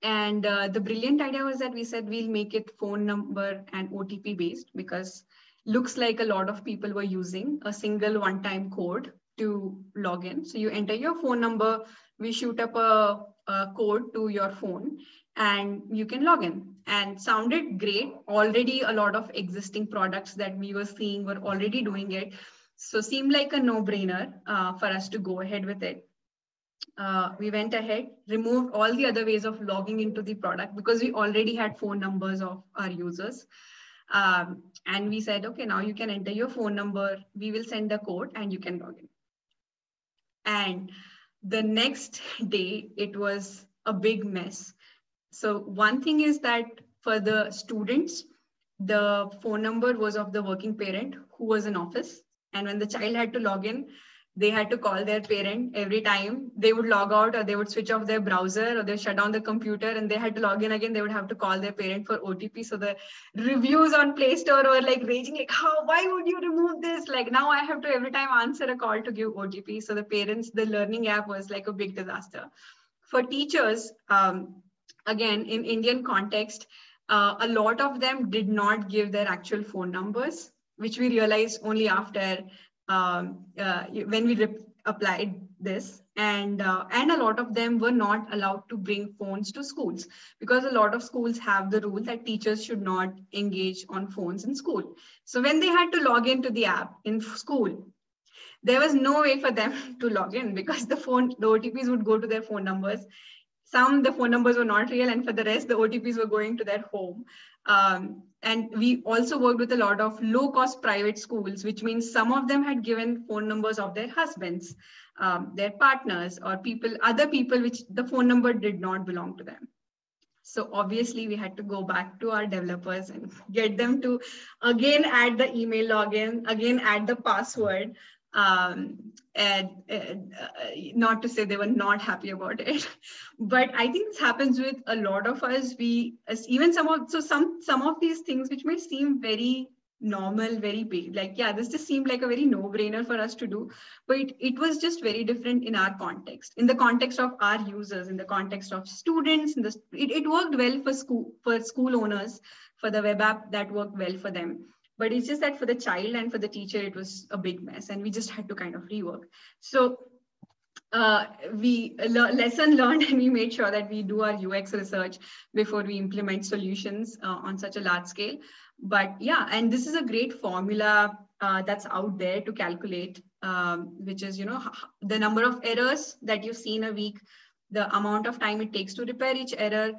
and uh, the brilliant idea was that we said we'll make it phone number and OTP based because looks like a lot of people were using a single one-time code to log in. So you enter your phone number, we shoot up a, a code to your phone and you can log in and sounded great. Already a lot of existing products that we were seeing were already doing it. So seemed like a no-brainer uh, for us to go ahead with it. Uh, we went ahead, removed all the other ways of logging into the product because we already had phone numbers of our users. Um, and we said, okay, now you can enter your phone number. We will send the code and you can log in. And the next day, it was a big mess. So one thing is that for the students, the phone number was of the working parent who was in office. And when the child had to log in, they had to call their parent every time. They would log out or they would switch off their browser or they shut down the computer and they had to log in again. They would have to call their parent for otp so the reviews on play store were like raging like how why would you remove this? Like now i have to every time answer a call to give otp so the parents the learning app was like a big disaster. For teachers um, again in indian context uh, a lot of them did not give their actual phone numbers which we realized only after um, uh, when we applied this and uh, and a lot of them were not allowed to bring phones to schools because a lot of schools have the rule that teachers should not engage on phones in school. So when they had to log into the app in school there was no way for them to log in because the phone the otps would go to their phone numbers. Some the phone numbers were not real and for the rest the otps were going to their home. Um, and we also worked with a lot of low cost private schools which means some of them had given phone numbers of their husbands um, their partners or people other people which the phone number did not belong to them. So obviously we had to go back to our developers and get them to again add the email login again add the password um, and, and uh, not to say they were not happy about it but i think this happens with a lot of us. We even some of so some some of these things which may seem very normal very big like yeah this just seemed like a very no brainer for us to do but it, it was just very different in our context in the context of our users in the context of students in the it, it worked well for school for school owners for the web app that worked well for them but it's just that for the child and for the teacher, it was a big mess and we just had to kind of rework. So uh, we le- lesson learned and we made sure that we do our ux research before we implement solutions uh, on such a large scale but yeah and this is a great formula uh, that's out there to calculate um, which is you know the number of errors that you see in a week the amount of time it takes to repair each error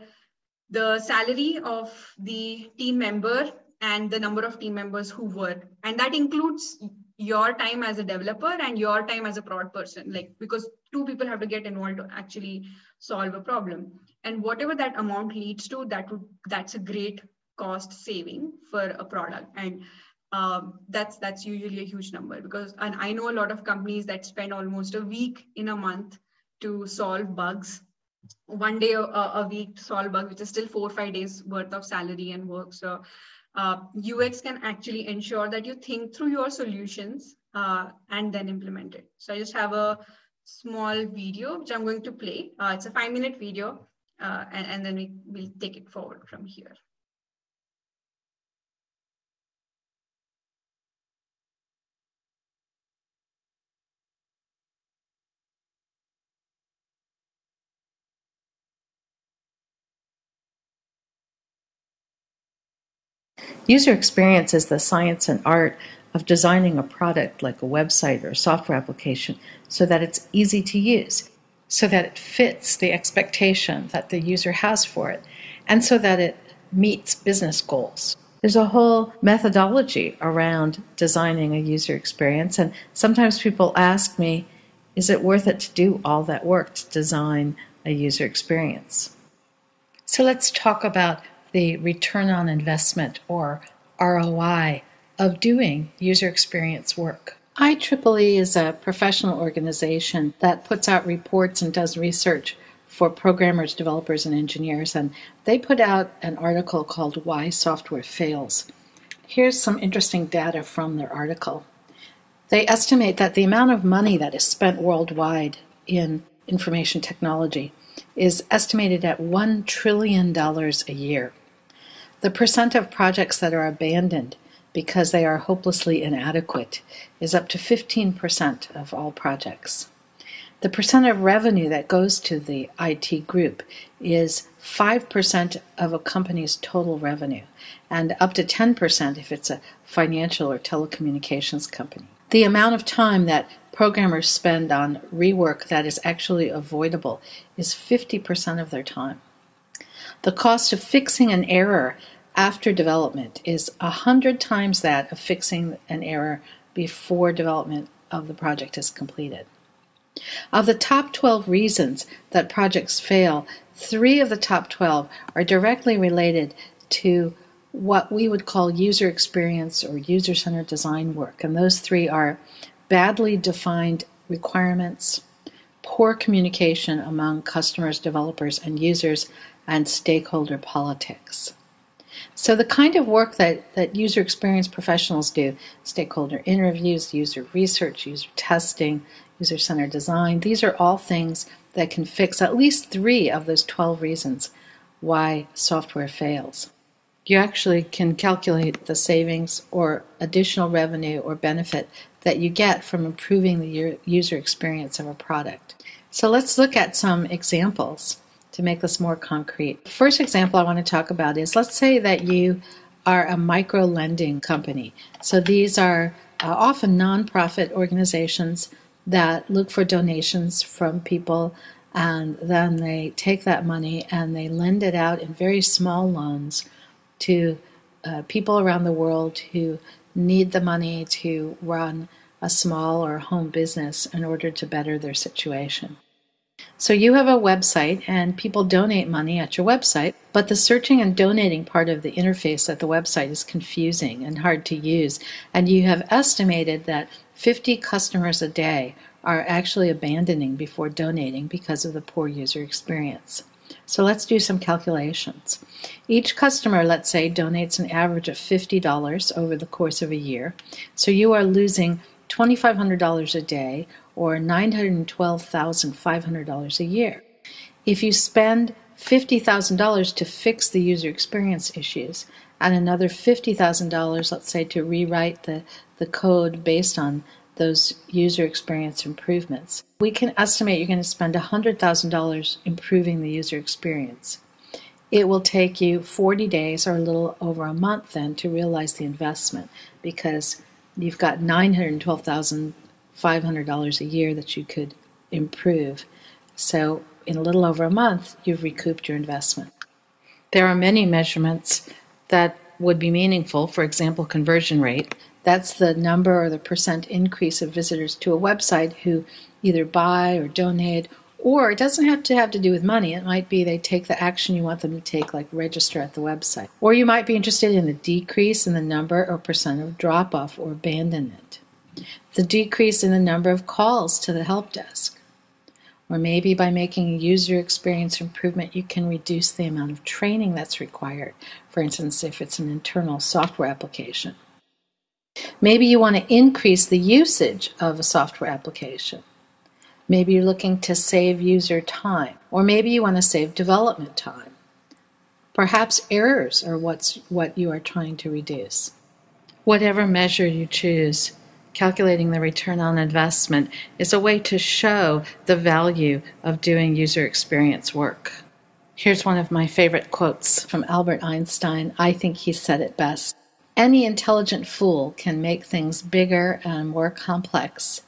the salary of the team member and the number of team members who work and that includes your time as a developer and your time as a prod person like because two people have to get involved to actually solve a problem. And whatever that amount leads to that would that's a great cost saving for a product. And um, that's that's usually a huge number because and i know a lot of companies that spend almost a week in a month to solve bugs. One day a, a week to solve bugs which is still four or five days worth of salary and work. So uh, ux can actually ensure that you think through your solutions uh, and then implement it. So i just have a small video which i'm going to play. Uh, it's a five minute video uh, and, and then we will take it forward from here User experience is the science and art of designing a product like a website or a software application so that it's easy to use, so that it fits the expectation that the user has for it, and so that it meets business goals. There's a whole methodology around designing a user experience, and sometimes people ask me, is it worth it to do all that work to design a user experience? So let's talk about the return on investment or ROI of doing user experience work. IEEE is a professional organization that puts out reports and does research for programmers, developers, and engineers, and they put out an article called Why Software Fails. Here's some interesting data from their article. They estimate that the amount of money that is spent worldwide in information technology is estimated at $1 trillion a year. The percent of projects that are abandoned because they are hopelessly inadequate is up to 15% of all projects. The percent of revenue that goes to the IT group is 5% of a company's total revenue, and up to 10% if it's a financial or telecommunications company. The amount of time that programmers spend on rework that is actually avoidable is 50% of their time. The cost of fixing an error after development is a hundred times that of fixing an error before development of the project is completed. Of the top 12 reasons that projects fail, three of the top 12 are directly related to what we would call user experience or user centered design work. And those three are badly defined requirements, poor communication among customers, developers, and users, and stakeholder politics. So the kind of work that, that user experience professionals do, stakeholder interviews, user research, user testing, user-centered design, these are all things that can fix at least three of those 12 reasons why software fails. You actually can calculate the savings or additional revenue or benefit that you get from improving the user experience of a product. So let's look at some examples to make this more concrete. First example I want to talk about is let's say that you are a micro lending company. So these are uh, often nonprofit organizations that look for donations from people and then they take that money and they lend it out in very small loans to uh, people around the world who need the money to run a small or home business in order to better their situation. So you have a website and people donate money at your website, but the searching and donating part of the interface at the website is confusing and hard to use. And you have estimated that 50 customers a day are actually abandoning before donating because of the poor user experience. So let's do some calculations. Each customer, let's say, donates an average of $50 over the course of a year. So you are losing $2,500 a day or $912,500 a year. If you spend $50,000 to fix the user experience issues and another $50,000, let's say, to rewrite the, the code based on those user experience improvements. We can estimate you're going to spend $100,000 improving the user experience. It will take you 40 days or a little over a month then to realize the investment because you've got $912,500 a year that you could improve. So in a little over a month, you've recouped your investment. There are many measurements that would be meaningful, for example, conversion rate. That's the number or the percent increase of visitors to a website who either buy or donate, or it doesn't have to have to do with money. It might be they take the action you want them to take, like register at the website. Or you might be interested in the decrease in the number or percent of drop off or abandonment, the decrease in the number of calls to the help desk or maybe by making a user experience improvement, you can reduce the amount of training that's required. For instance, if it's an internal software application. Maybe you want to increase the usage of a software application. Maybe you're looking to save user time, or maybe you want to save development time. Perhaps errors are what's, what you are trying to reduce. Whatever measure you choose, calculating the return on investment is a way to show the value of doing user experience work. Here's one of my favorite quotes from Albert Einstein. I think he said it best. Any intelligent fool can make things bigger and more complex.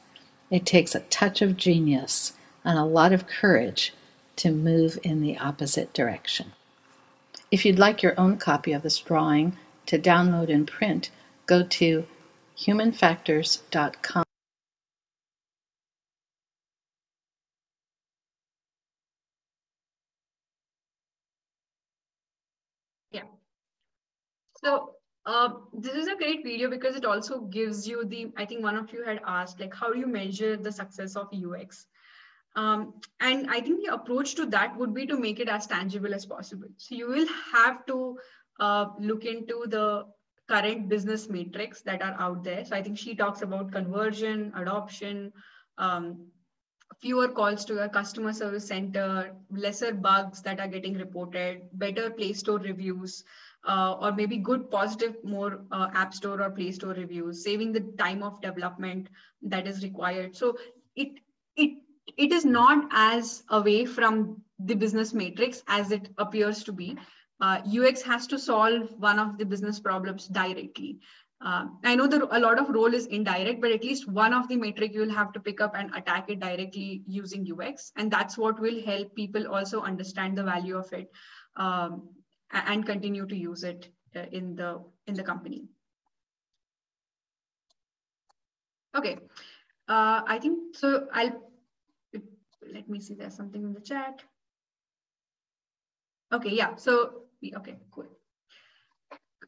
It takes a touch of genius and a lot of courage to move in the opposite direction. If you'd like your own copy of this drawing to download and print, go to humanfactors.com. Yeah. So uh, this is a great video because it also gives you the, I think one of you had asked, like, how do you measure the success of UX? Um, and I think the approach to that would be to make it as tangible as possible. So you will have to uh, look into the current business metrics that are out there. So I think she talks about conversion, adoption, um, fewer calls to a customer service center, lesser bugs that are getting reported, better Play Store reviews, uh, or maybe good, positive, more uh, App Store or Play Store reviews, saving the time of development that is required. So it it it is not as away from the business matrix as it appears to be uh, UX has to solve one of the business problems directly. Uh, I know that a lot of role is indirect, but at least one of the metric you'll have to pick up and attack it directly using UX. And that's what will help people also understand the value of it um, and continue to use it uh, in the in the company. Okay, uh, I think so. I'll let me see. There's something in the chat. Okay, yeah. So okay, cool.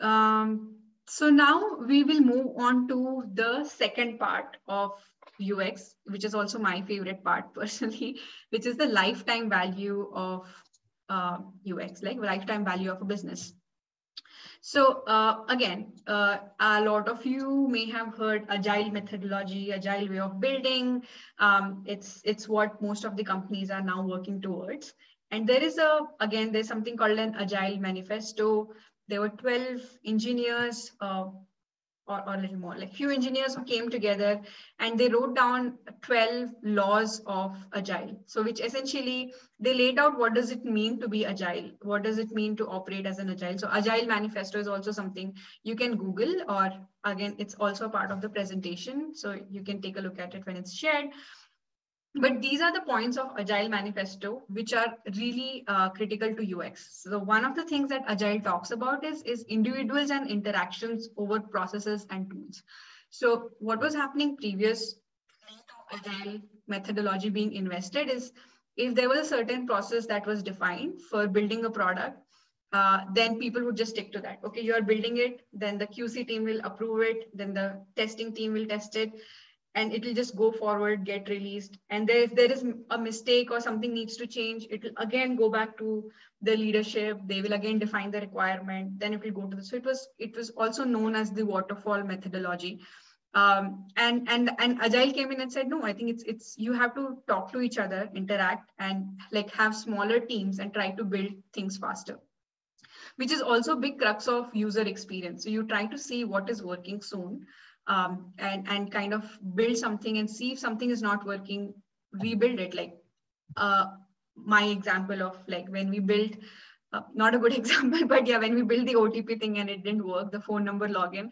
Um, so now we will move on to the second part of UX, which is also my favorite part personally, which is the lifetime value of uh, UX, like lifetime value of a business. So uh, again, uh, a lot of you may have heard agile methodology, agile way of building. Um, it's it's what most of the companies are now working towards. And there is a, again, there's something called an agile manifesto. There were 12 engineers, uh, or, or a little more, like few engineers who came together and they wrote down 12 laws of agile. So which essentially they laid out what does it mean to be agile? What does it mean to operate as an agile? So agile manifesto is also something you can Google or again, it's also part of the presentation. So you can take a look at it when it's shared. But these are the points of Agile Manifesto, which are really uh, critical to UX. So one of the things that Agile talks about is, is individuals and interactions over processes and tools. So what was happening previous to Agile methodology being invested is if there was a certain process that was defined for building a product, uh, then people would just stick to that. Okay, you are building it, then the QC team will approve it, then the testing team will test it, and it will just go forward, get released. And there, if there is a mistake or something needs to change, it will again go back to the leadership. They will again define the requirement. Then it will go to the. So it was it was also known as the waterfall methodology. Um, and and and agile came in and said no i think it's it's you have to talk to each other interact and like have smaller teams and try to build things faster which is also big crux of user experience so you try to see what is working soon um, and and kind of build something and see if something is not working rebuild it. Like uh, my example of like when we built uh, not a good example but yeah when we built the otp thing and it didn't work the phone number login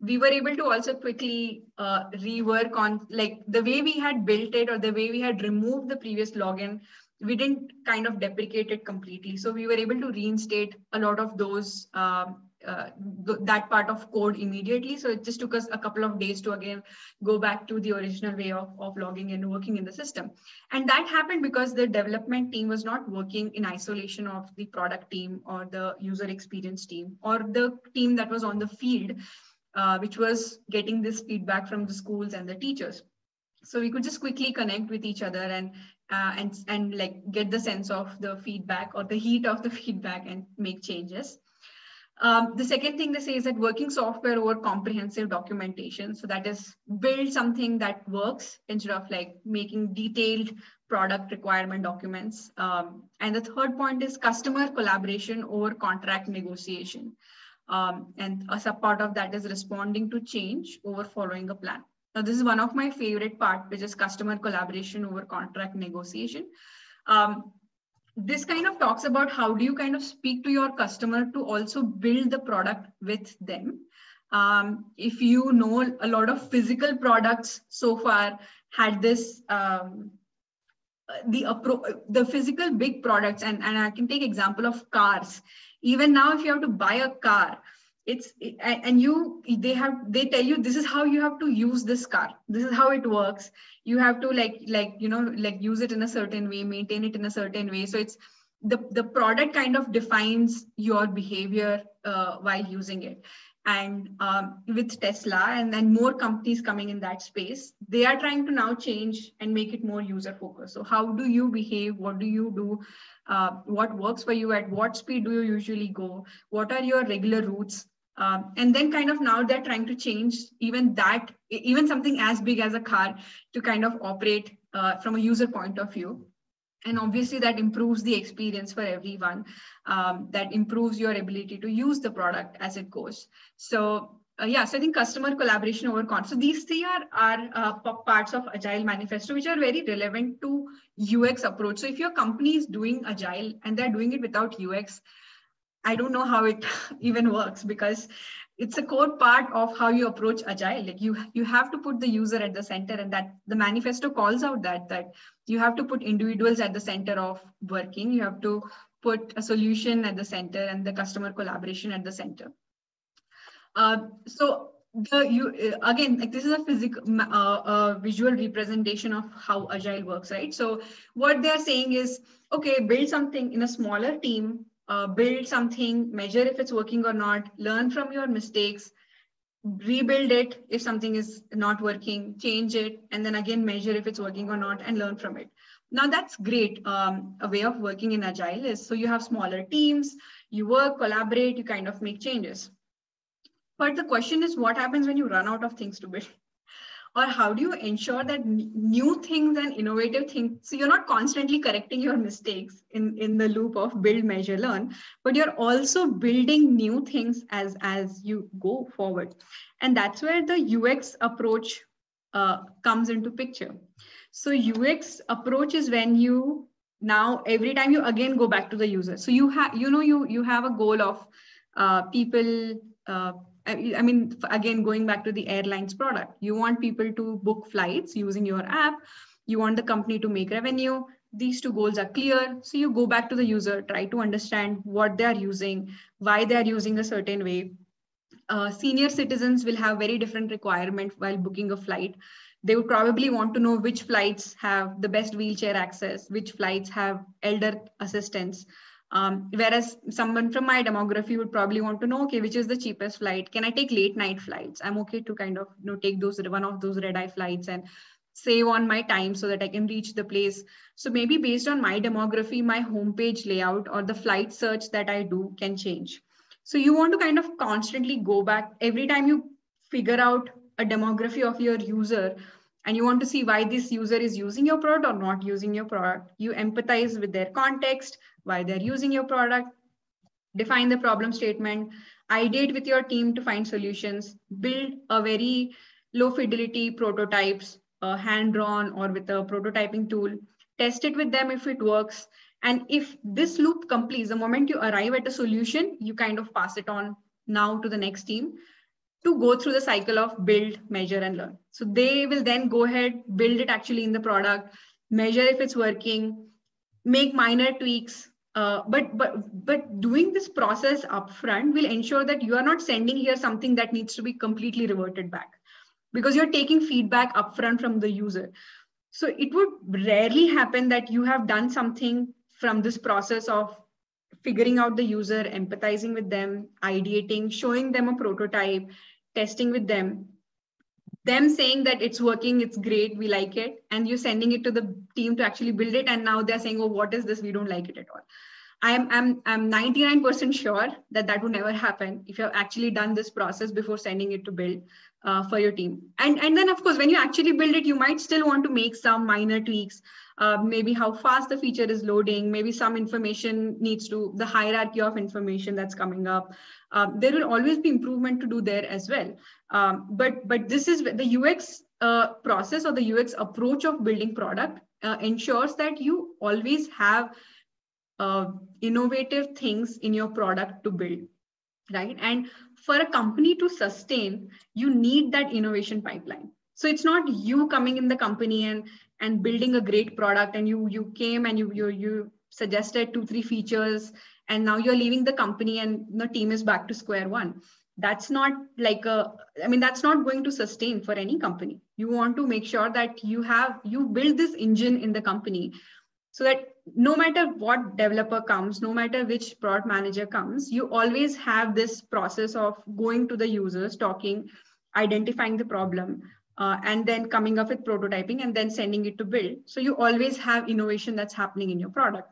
we were able to also quickly uh, rework on like the way we had built it or the way we had removed the previous login we didn't kind of deprecate it completely. So we were able to reinstate a lot of those um, uh, th- that part of code immediately. So it just took us a couple of days to again go back to the original way of, of logging and working in the system. And that happened because the development team was not working in isolation of the product team or the user experience team or the team that was on the field, uh, which was getting this feedback from the schools and the teachers. So we could just quickly connect with each other and uh, and and like get the sense of the feedback or the heat of the feedback and make changes. Um, the second thing they say is that working software over comprehensive documentation. So that is build something that works instead of like making detailed product requirement documents. Um, and the third point is customer collaboration over contract negotiation. Um, and a sub part of that is responding to change over following a plan. Now, this is one of my favorite part, which is customer collaboration over contract negotiation. Um, this kind of talks about how do you kind of speak to your customer to also build the product with them. Um, if you know a lot of physical products so far had this um, the appro- the physical big products and, and i can take example of cars. Even now if you have to buy a car it's and you they have they tell you this is how you have to use this car. This is how it works. You have to like like you know like use it in a certain way maintain it in a certain way. So it's the the product kind of defines your behavior uh, while using it. And um, with tesla and then more companies coming in that space they are trying to now change and make it more user focused so how do you behave? What do you do? Uh, what works for you? At what speed do you usually go? What are your regular routes um, and then kind of now they're trying to change even that, even something as big as a car to kind of operate uh, from a user point of view. And obviously that improves the experience for everyone. Um, that improves your ability to use the product as it goes. So uh, yeah, so I think customer collaboration over con. So these three are, are uh, parts of Agile Manifesto, which are very relevant to UX approach. So if your company is doing Agile and they're doing it without UX, I don't know how it even works because it's a core part of how you approach agile. Like you, you have to put the user at the center, and that the manifesto calls out that that you have to put individuals at the center of working. You have to put a solution at the center and the customer collaboration at the center. Uh, so the you uh, again like this is a physical uh, visual representation of how agile works right so what they're saying is okay build something in a smaller team uh, build something, measure if it's working or not, learn from your mistakes, rebuild it if something is not working, change it, and then again measure if it's working or not and learn from it. Now that's great. Um, a way of working in Agile is so you have smaller teams, you work, collaborate, you kind of make changes. But the question is what happens when you run out of things to build? Or how do you ensure that new things and innovative things so you're not constantly correcting your mistakes in in the loop of build measure learn but you're also building new things as as you go forward. And that's where the ux approach uh, comes into picture. So ux approach is when you now every time you again go back to the user. So you have you know you you have a goal of uh, people uh, I mean, again, going back to the airlines product, you want people to book flights using your app. You want the company to make revenue. These two goals are clear. So you go back to the user, try to understand what they are using, why they are using a certain way. Uh, senior citizens will have very different requirements while booking a flight. They would probably want to know which flights have the best wheelchair access, which flights have elder assistance, um, whereas someone from my demography would probably want to know, okay, which is the cheapest flight? Can I take late night flights? I'm okay to kind of you know take those one of those red eye flights and save on my time so that I can reach the place. So maybe based on my demography, my homepage layout or the flight search that I do can change. So you want to kind of constantly go back every time you figure out a demography of your user and you want to see why this user is using your product or not using your product. You empathize with their context, why they're using your product. define the problem statement ideate with your team to find solutions build a very low fidelity prototypes uh, hand drawn or with a prototyping tool test it with them if it works and if this loop completes the moment you arrive at a solution you kind of pass it on now to the next team to go through the cycle of build measure and learn. So they will then go ahead build it actually in the product measure if it's working make minor tweaks uh, but but but doing this process upfront will ensure that you are not sending here something that needs to be completely reverted back because you're taking feedback upfront from the user. So it would rarely happen that you have done something from this process of figuring out the user empathizing with them ideating showing them a prototype testing with them. Them saying that it's working it's great we like it and you're sending it to the team to actually build it and now they're saying oh what is this? We don't like it at all. I'm i'm i'm 99% sure that that would never happen if you've actually done this process before sending it to build uh, for your team. And and then of course when you actually build it you might still want to make some minor tweaks uh, maybe how fast the feature is loading maybe some information needs to the hierarchy of information that's coming up. Um, there will always be improvement to do there as well. Um, but but this is the ux uh, process or the ux approach of building product uh, ensures that you always have uh, innovative things in your product to build right? And for a company to sustain you need that innovation pipeline. So it's not you coming in the company and and building a great product and you you came and you you you suggested two three features and now you're leaving the company and the team is back to square one. That's not like a i mean that's not going to sustain for any company. You want to make sure that you have you build this engine in the company so that no matter what developer comes no matter which product manager comes you always have this process of going to the users talking identifying the problem uh, and then coming up with prototyping and then sending it to build. So you always have innovation that's happening in your product.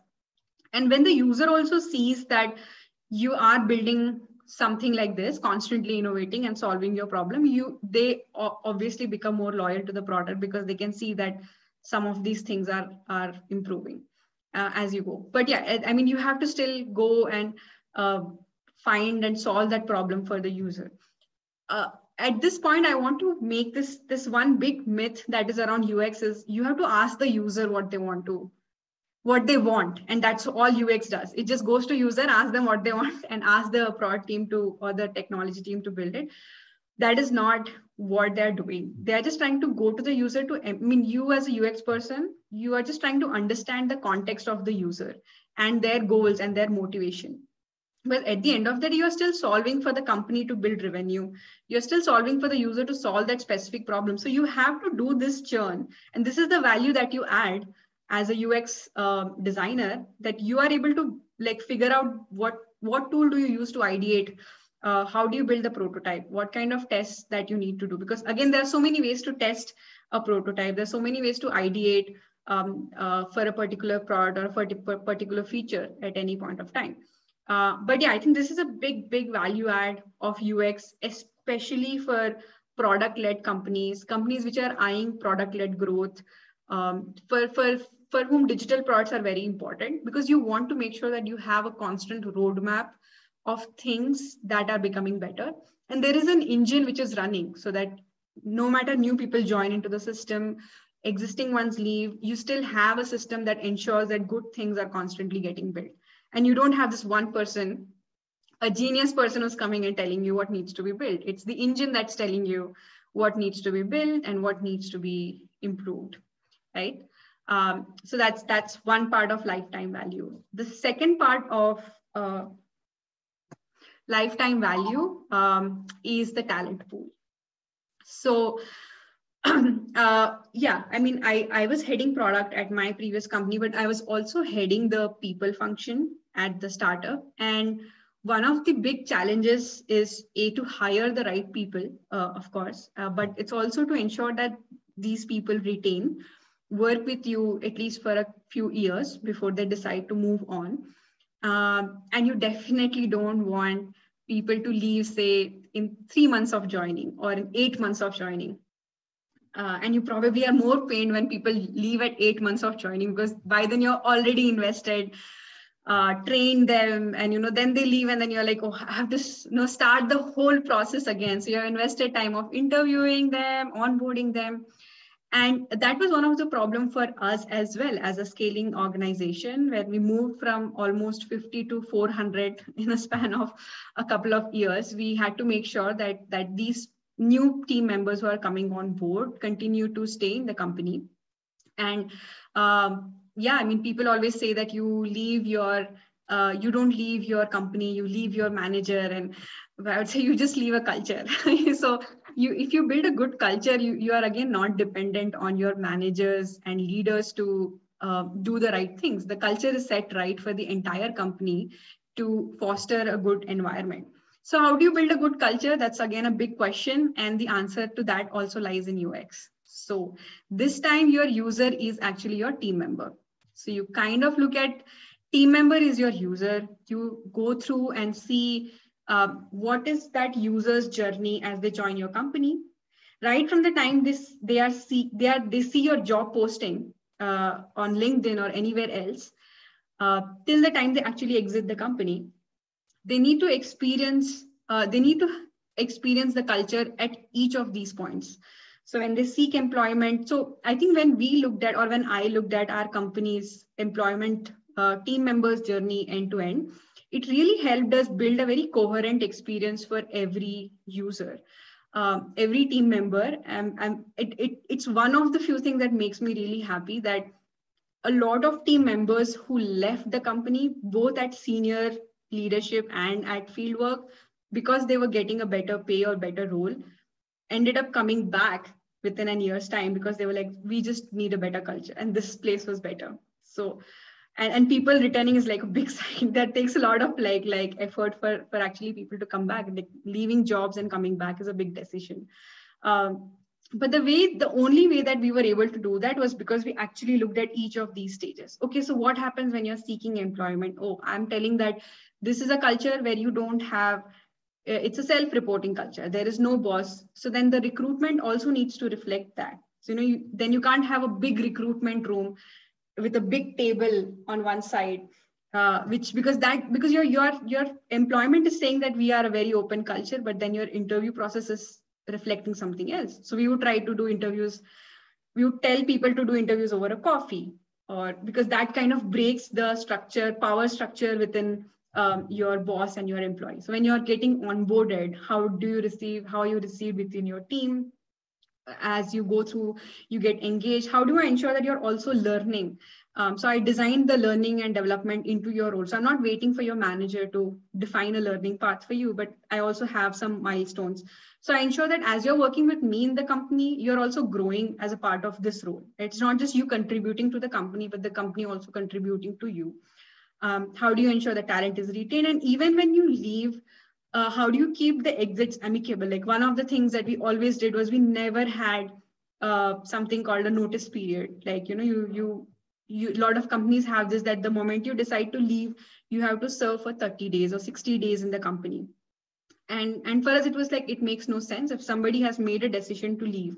And when the user also sees that you are building something like this, constantly innovating and solving your problem, you they obviously become more loyal to the product because they can see that some of these things are are improving uh, as you go. But yeah, I mean, you have to still go and uh, find and solve that problem for the user. At this point i want to make this this one big myth that is around ux is you have to ask the user what they want to what they want and that's all ux does. It just goes to user ask them what they want and ask the product team to or the technology team to build it. That is not what they're doing. They're just trying to go to the user to i mean you as a ux person you are just trying to understand the context of the user and their goals and their motivation but at the end of the day you're still solving for the company to build revenue. You're still solving for the user to solve that specific problem. So you have to do this churn. And this is the value that you add as a ux uh, designer that you are able to like figure out what what tool do you use to ideate uh, how do you build the prototype? What kind of tests that you need to do? Because again there are so many ways to test a prototype. There's so many ways to ideate um, uh, for a particular product or for a particular feature at any point of time uh, but yeah, I think this is a big, big value add of UX, especially for product-led companies, companies which are eyeing product-led growth, um, for, for, for whom digital products are very important because you want to make sure that you have a constant roadmap of things that are becoming better. And there is an engine which is running so that no matter new people join into the system, existing ones leave, you still have a system that ensures that good things are constantly getting built and you don't have this one person a genius person who's coming and telling you what needs to be built. It's the engine that's telling you what needs to be built and what needs to be improved right? Um, so that's that's one part of lifetime value. The second part of uh, lifetime value um, is the talent pool. So uh, yeah, I mean, I, I was heading product at my previous company, but I was also heading the people function at the startup. And one of the big challenges is a to hire the right people, uh, of course, uh, but it's also to ensure that these people retain, work with you at least for a few years before they decide to move on. Um, and you definitely don't want people to leave, say, in three months of joining or in eight months of joining. Uh, and you probably are more pained when people leave at eight months of joining because by then you're already invested uh, train them and you know then they leave and then you're like oh i have to you know start the whole process again. So you have invested time of interviewing them onboarding them. And that was one of the problem for us as well as a scaling organization where we moved from almost 50 to 400 in a span of a couple of years. We had to make sure that that these new team members who are coming on board continue to stay in the company. And um, yeah i mean people always say that you leave your uh, you don't leave your company you leave your manager. And i would say you just leave a culture. So you if you build a good culture you, you are again not dependent on your managers and leaders to uh, do the right things. The culture is set right for the entire company to foster a good environment. So how do you build a good culture? That's again a big question. And the answer to that also lies in ux so this time your user is actually your team member so you kind of look at team member is your user. You go through and see uh, what is that user's journey as they join your company. Right from the time this they are see they are they see your job posting uh, on LinkedIn or anywhere else, uh, till the time they actually exit the company, they need to experience uh, they need to experience the culture at each of these points. So when they seek employment, so I think when we looked at or when I looked at our company's employment uh, team members' journey end to end, it really helped us build a very coherent experience for every user. Um, every team member and, and it, it, it's one of the few things that makes me really happy that a lot of team members who left the company both at senior leadership and at field work because they were getting a better pay or better role ended up coming back within a year's time because they were like, we just need a better culture. And this place was better. So, and, and people returning is like a big sign that takes a lot of like like effort for for actually people to come back. Like leaving jobs and coming back is a big decision. Um, but the way the only way that we were able to do that was because we actually looked at each of these stages okay so what happens when you're seeking employment oh i'm telling that this is a culture where you don't have it's a self-reporting culture. There is no boss. So then the recruitment also needs to reflect that. So you know you, then you can't have a big recruitment room with a big table on one side uh, which because that because your your your employment is saying that we are a very open culture but then your interview process is reflecting something else. So we would try to do interviews we would tell people to do interviews over a coffee or because that kind of breaks the structure power structure within um, your boss and your employee. So when you're getting onboarded, how do you receive, how you receive within your team? As you go through, you get engaged. How do I ensure that you're also learning? Um, so I designed the learning and development into your role. So I'm not waiting for your manager to define a learning path for you, but I also have some milestones. So I ensure that as you're working with me in the company, you're also growing as a part of this role. It's not just you contributing to the company, but the company also contributing to you um, how do you ensure the talent is retained? And even when you leave uh, how do you keep the exits amicable? Like one of the things that we always did was we never had uh, something called a notice period. Like you know you you you a lot of companies have this that the moment you decide to leave you have to serve for 30 days or 60 days in the company. And and for us it was like it makes no sense. If somebody has made a decision to leave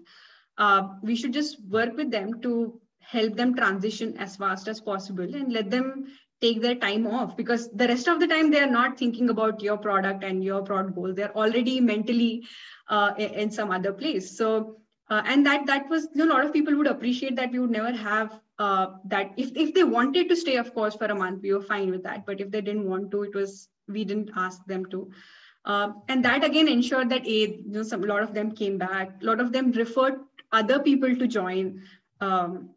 uh, we should just work with them to help them transition as fast as possible and let them take their time off because the rest of the time they are not thinking about your product and your product goals. They're already mentally uh, in some other place. So uh, and that that was you know, a lot of people would appreciate that we would never have uh, that if, if they wanted to stay of course for a month we were fine with that. But if they didn't want to it was we didn't ask them to. Uh, and that again ensured that a you know, some, a lot of them came back. A lot of them referred other people to join um,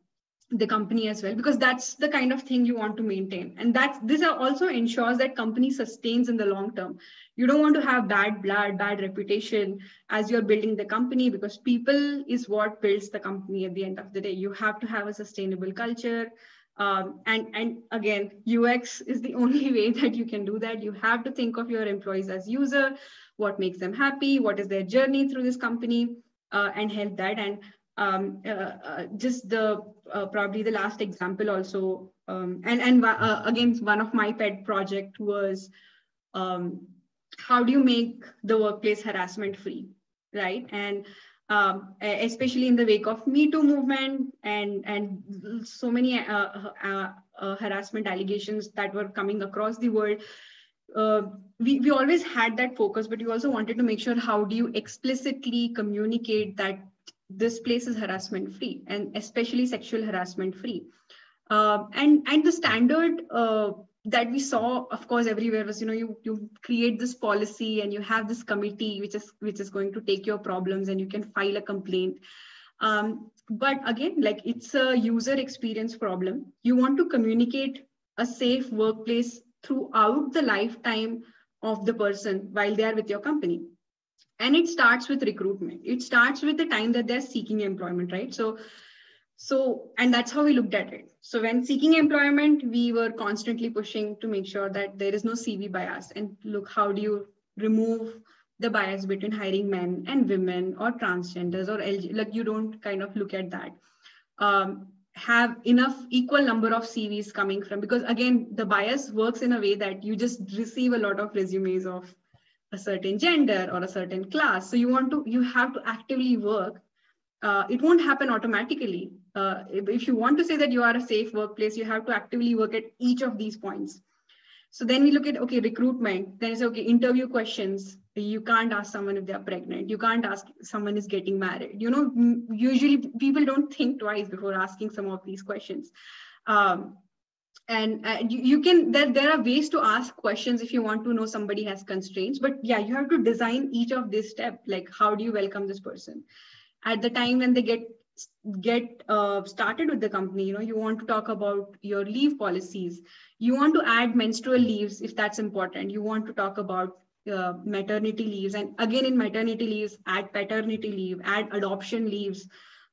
the company as well because that's the kind of thing you want to maintain. And that's this also ensures that company sustains in the long term. You don't want to have bad blood bad reputation as you're building the company because people is what builds the company at the end of the day. You have to have a sustainable culture. Um, and and again ux is the only way that you can do that. You have to think of your employees as user what makes them happy what is their journey through this company uh, and help that. And um, uh, uh, just the uh, probably the last example also um, and and again one of my pet project was um, how do you make the workplace harassment free right and um, especially in the wake of Me Too movement and and so many uh, uh, uh, harassment allegations that were coming across the world. We, we always had that focus, but we also wanted to make sure how do you explicitly communicate that this place is harassment free and especially sexual harassment free. Uh, and and the standard uh, that we saw of course everywhere was you know you you create this policy and you have this committee which is which is going to take your problems and you can file a complaint. Um, but again like it's a user experience problem. You want to communicate a safe workplace throughout the lifetime of the person while they are with your company and it starts with recruitment it starts with the time that they're seeking employment right so so, and that's how we looked at it. So when seeking employment, we were constantly pushing to make sure that there is no CV bias and look, how do you remove the bias between hiring men and women or transgenders or LG, like you don't kind of look at that. Um, have enough equal number of CVs coming from, because again, the bias works in a way that you just receive a lot of resumes of a certain gender or a certain class. So you want to, you have to actively work uh, it won't happen automatically. Uh, if, if, you want to say that you are a safe workplace, you have to actively work at each of these points. So then we look at, okay, recruitment, then it's okay, interview questions. You can't ask someone if they're pregnant. You can't ask someone is getting married. You know, usually people don't think twice before asking some of these questions. Um, and uh, you, you, can, there, there are ways to ask questions if you want to know somebody has constraints, but yeah, you have to design each of this step, like how do you welcome this person? at the time when they get get uh, started with the company you know you want to talk about your leave policies. You want to add menstrual leaves if that's important. You want to talk about uh, maternity leaves. And again in maternity leaves add paternity leave add adoption leaves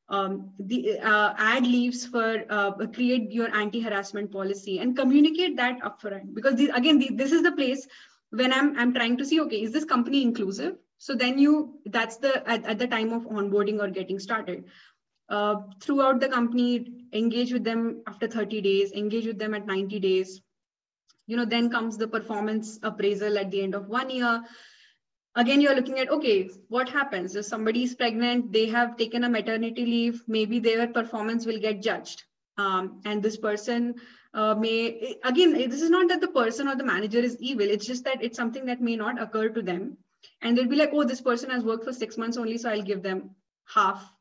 um, the uh, add leaves for uh, create your anti-harassment policy and communicate that upfront because the, again the, this is the place when I'm I'm trying to see okay is this company inclusive so then you, that's the, at, at the time of onboarding or getting started. Uh, throughout the company, engage with them after 30 days, engage with them at 90 days. You know, then comes the performance appraisal at the end of one year. Again, you're looking at, okay, what happens if somebody is pregnant, they have taken a maternity leave, maybe their performance will get judged. Um, and this person uh, may, again, this is not that the person or the manager is evil. It's just that it's something that may not occur to them and they'll be like, oh, this person has worked for six months only, so I'll give them half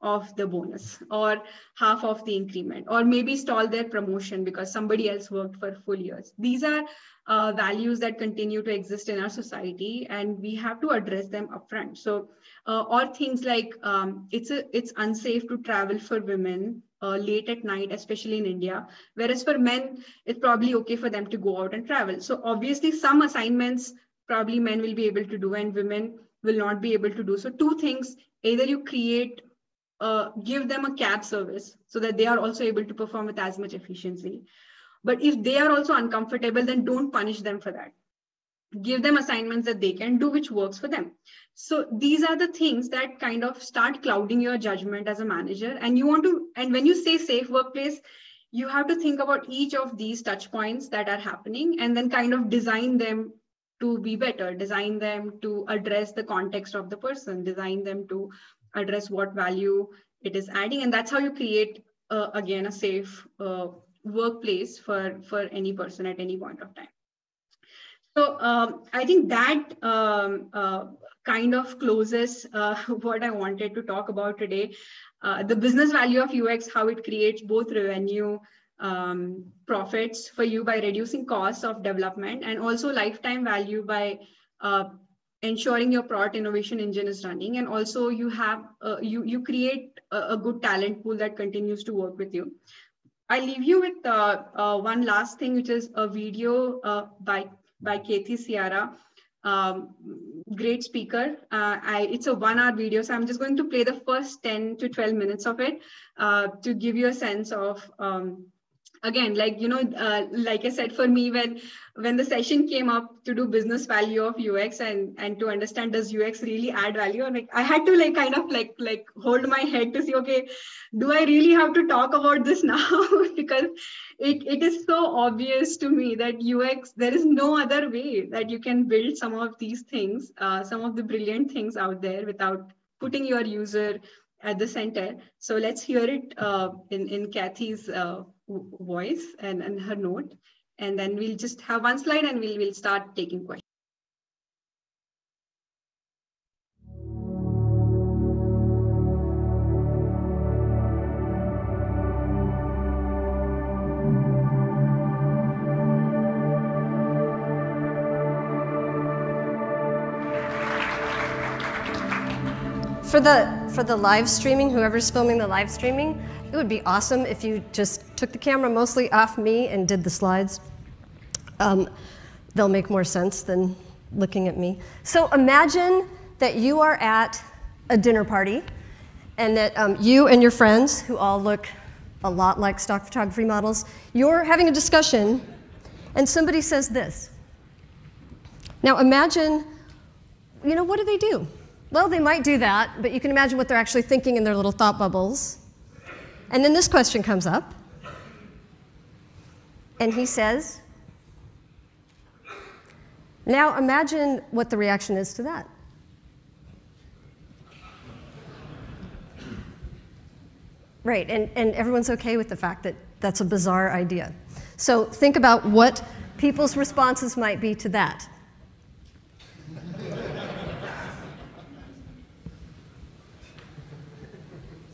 of the bonus or half of the increment or maybe stall their promotion because somebody else worked for full years. These are uh, values that continue to exist in our society and we have to address them upfront. So uh, or things like um, it's a, it's unsafe to travel for women uh, late at night especially in india whereas for men it's probably okay for them to go out and travel. So obviously some assignments probably men will be able to do and women will not be able to do. So two things, either you create, uh, give them a cab service so that they are also able to perform with as much efficiency. But if they are also uncomfortable, then don't punish them for that. Give them assignments that they can do, which works for them. So these are the things that kind of start clouding your judgment as a manager. And you want to, and when you say safe workplace, you have to think about each of these touch points that are happening and then kind of design them to be better, design them to address the context of the person, design them to address what value it is adding. And that's how you create, uh, again, a safe uh, workplace for, for any person at any point of time. So um, I think that um, uh, kind of closes uh, what I wanted to talk about today. Uh, the business value of UX, how it creates both revenue um, profits for you by reducing costs of development and also lifetime value by uh, ensuring your product innovation engine is running and also you have uh, you you create a, a, good talent pool that continues to work with you i leave you with uh, uh one last thing which is a video uh, by by Kathy Sierra um, great speaker. Uh, I, it's a one hour video, so I'm just going to play the first 10 to 12 minutes of it uh, to give you a sense of um, again like you know uh, like i said for me when when the session came up to do business value of ux and and to understand does ux really add value and like i had to like kind of like like hold my head to see okay do i really have to talk about this now because it, it is so obvious to me that ux there is no other way that you can build some of these things uh, some of the brilliant things out there without putting your user at the center. So let's hear it uh, in, in Kathy's uh, voice and, and her note. And then we'll just have one slide and we'll, we'll start taking questions. For the, for the live streaming, whoever's filming the live streaming, it would be awesome if you just took the camera mostly off me and did the slides. Um, they'll make more sense than looking at me. So imagine that you are at a dinner party and that um, you and your friends, who all look a lot like stock photography models, you're having a discussion and somebody says this. Now imagine, you know, what do they do? Well, they might do that, but you can imagine what they're actually thinking in their little thought bubbles. And then this question comes up. And he says, Now imagine what the reaction is to that. Right, and, and everyone's okay with the fact that that's a bizarre idea. So think about what people's responses might be to that.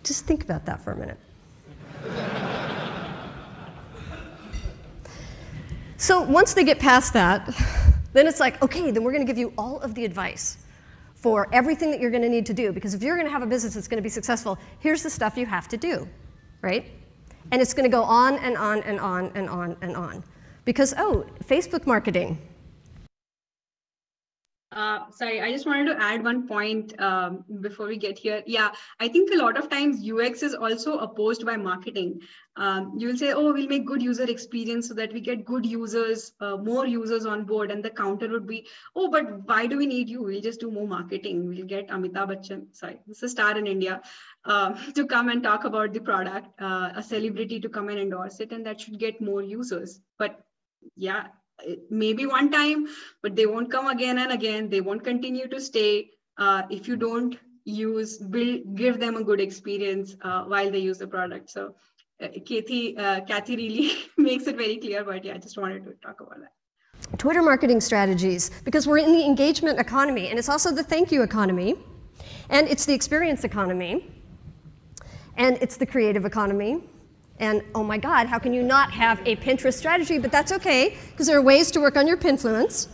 Just think about that for a minute. So once they get past that, then it's like, okay, then we're going to give you all of the advice for everything that you're going to need to do. Because if you're going to have a business that's going to be successful, here's the stuff you have to do, right? And it's going to go on and on and on and on and on. Because, oh, Facebook marketing, uh, sorry, I just wanted to add one point um, before we get here. Yeah, I think a lot of times UX is also opposed by marketing. Um, you will say, oh, we'll make good user experience so that we get good users, uh, more users on board. And the counter would be, oh, but why do we need you? We'll just do more marketing. We'll get Amitabh Bachchan, sorry, this is a star in India, uh, to come and talk about the product, uh, a celebrity to come and endorse it, and that should get more users. But yeah, maybe one time, but they won't come again and again. They won't continue to stay uh, if you don't use, build, give them a good experience uh, while they use the product. So uh, Kathy, uh, Kathy really makes it very clear, but yeah, I just wanted to talk about that. Twitter marketing strategies, because we're in the engagement economy, and it's also the thank you economy, and it's the experience economy, and it's the creative economy, and oh my God, how can you not have a Pinterest strategy? But that's okay, because there are ways to work on your Pinfluence.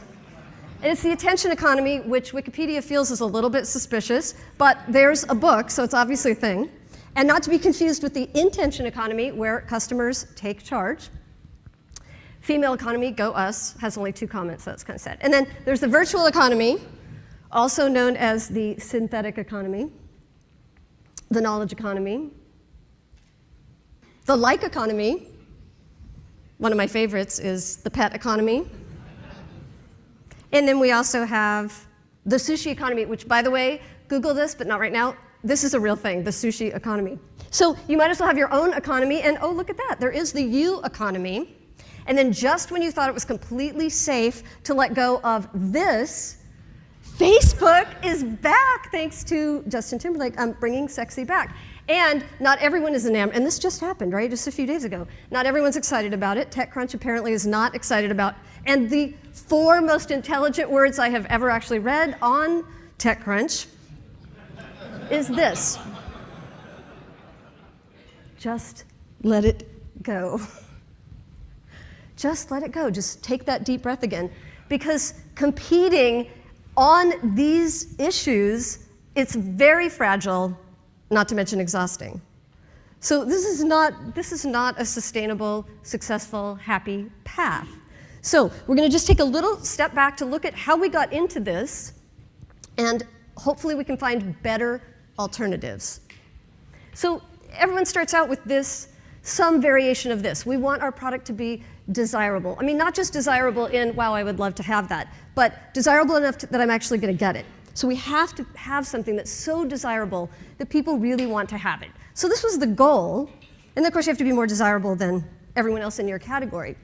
And it's the attention economy, which Wikipedia feels is a little bit suspicious, but there's a book, so it's obviously a thing. And not to be confused with the intention economy, where customers take charge. Female economy, go us, has only two comments, so that's kind of sad. And then there's the virtual economy, also known as the synthetic economy, the knowledge economy, the like economy, one of my favorites is the pet economy. And then we also have the sushi economy, which, by the way, Google this, but not right now. This is a real thing, the sushi economy. So you might as well have your own economy, and oh, look at that, there is the U economy. And then just when you thought it was completely safe to let go of this, Facebook is back thanks to Justin Timberlake um, bringing sexy back. And not everyone is enamored, and this just happened, right? Just a few days ago. Not everyone's excited about it. TechCrunch apparently is not excited about. And the four most intelligent words I have ever actually read on TechCrunch is this. Just let it go. Just let it go. Just take that deep breath again. Because competing on these issues, it's very fragile not to mention exhausting. So this is not, this is not a sustainable, successful, happy path. So we're going to just take a little step back to look at how we got into this, and hopefully we can find better alternatives. So everyone starts out with this, some variation of this. We want our product to be desirable. I mean, not just desirable in, wow, I would love to have that, but desirable enough to, that I'm actually going to get it. So we have to have something that's so desirable that people really want to have it. So this was the goal. And of course, you have to be more desirable than everyone else in your category.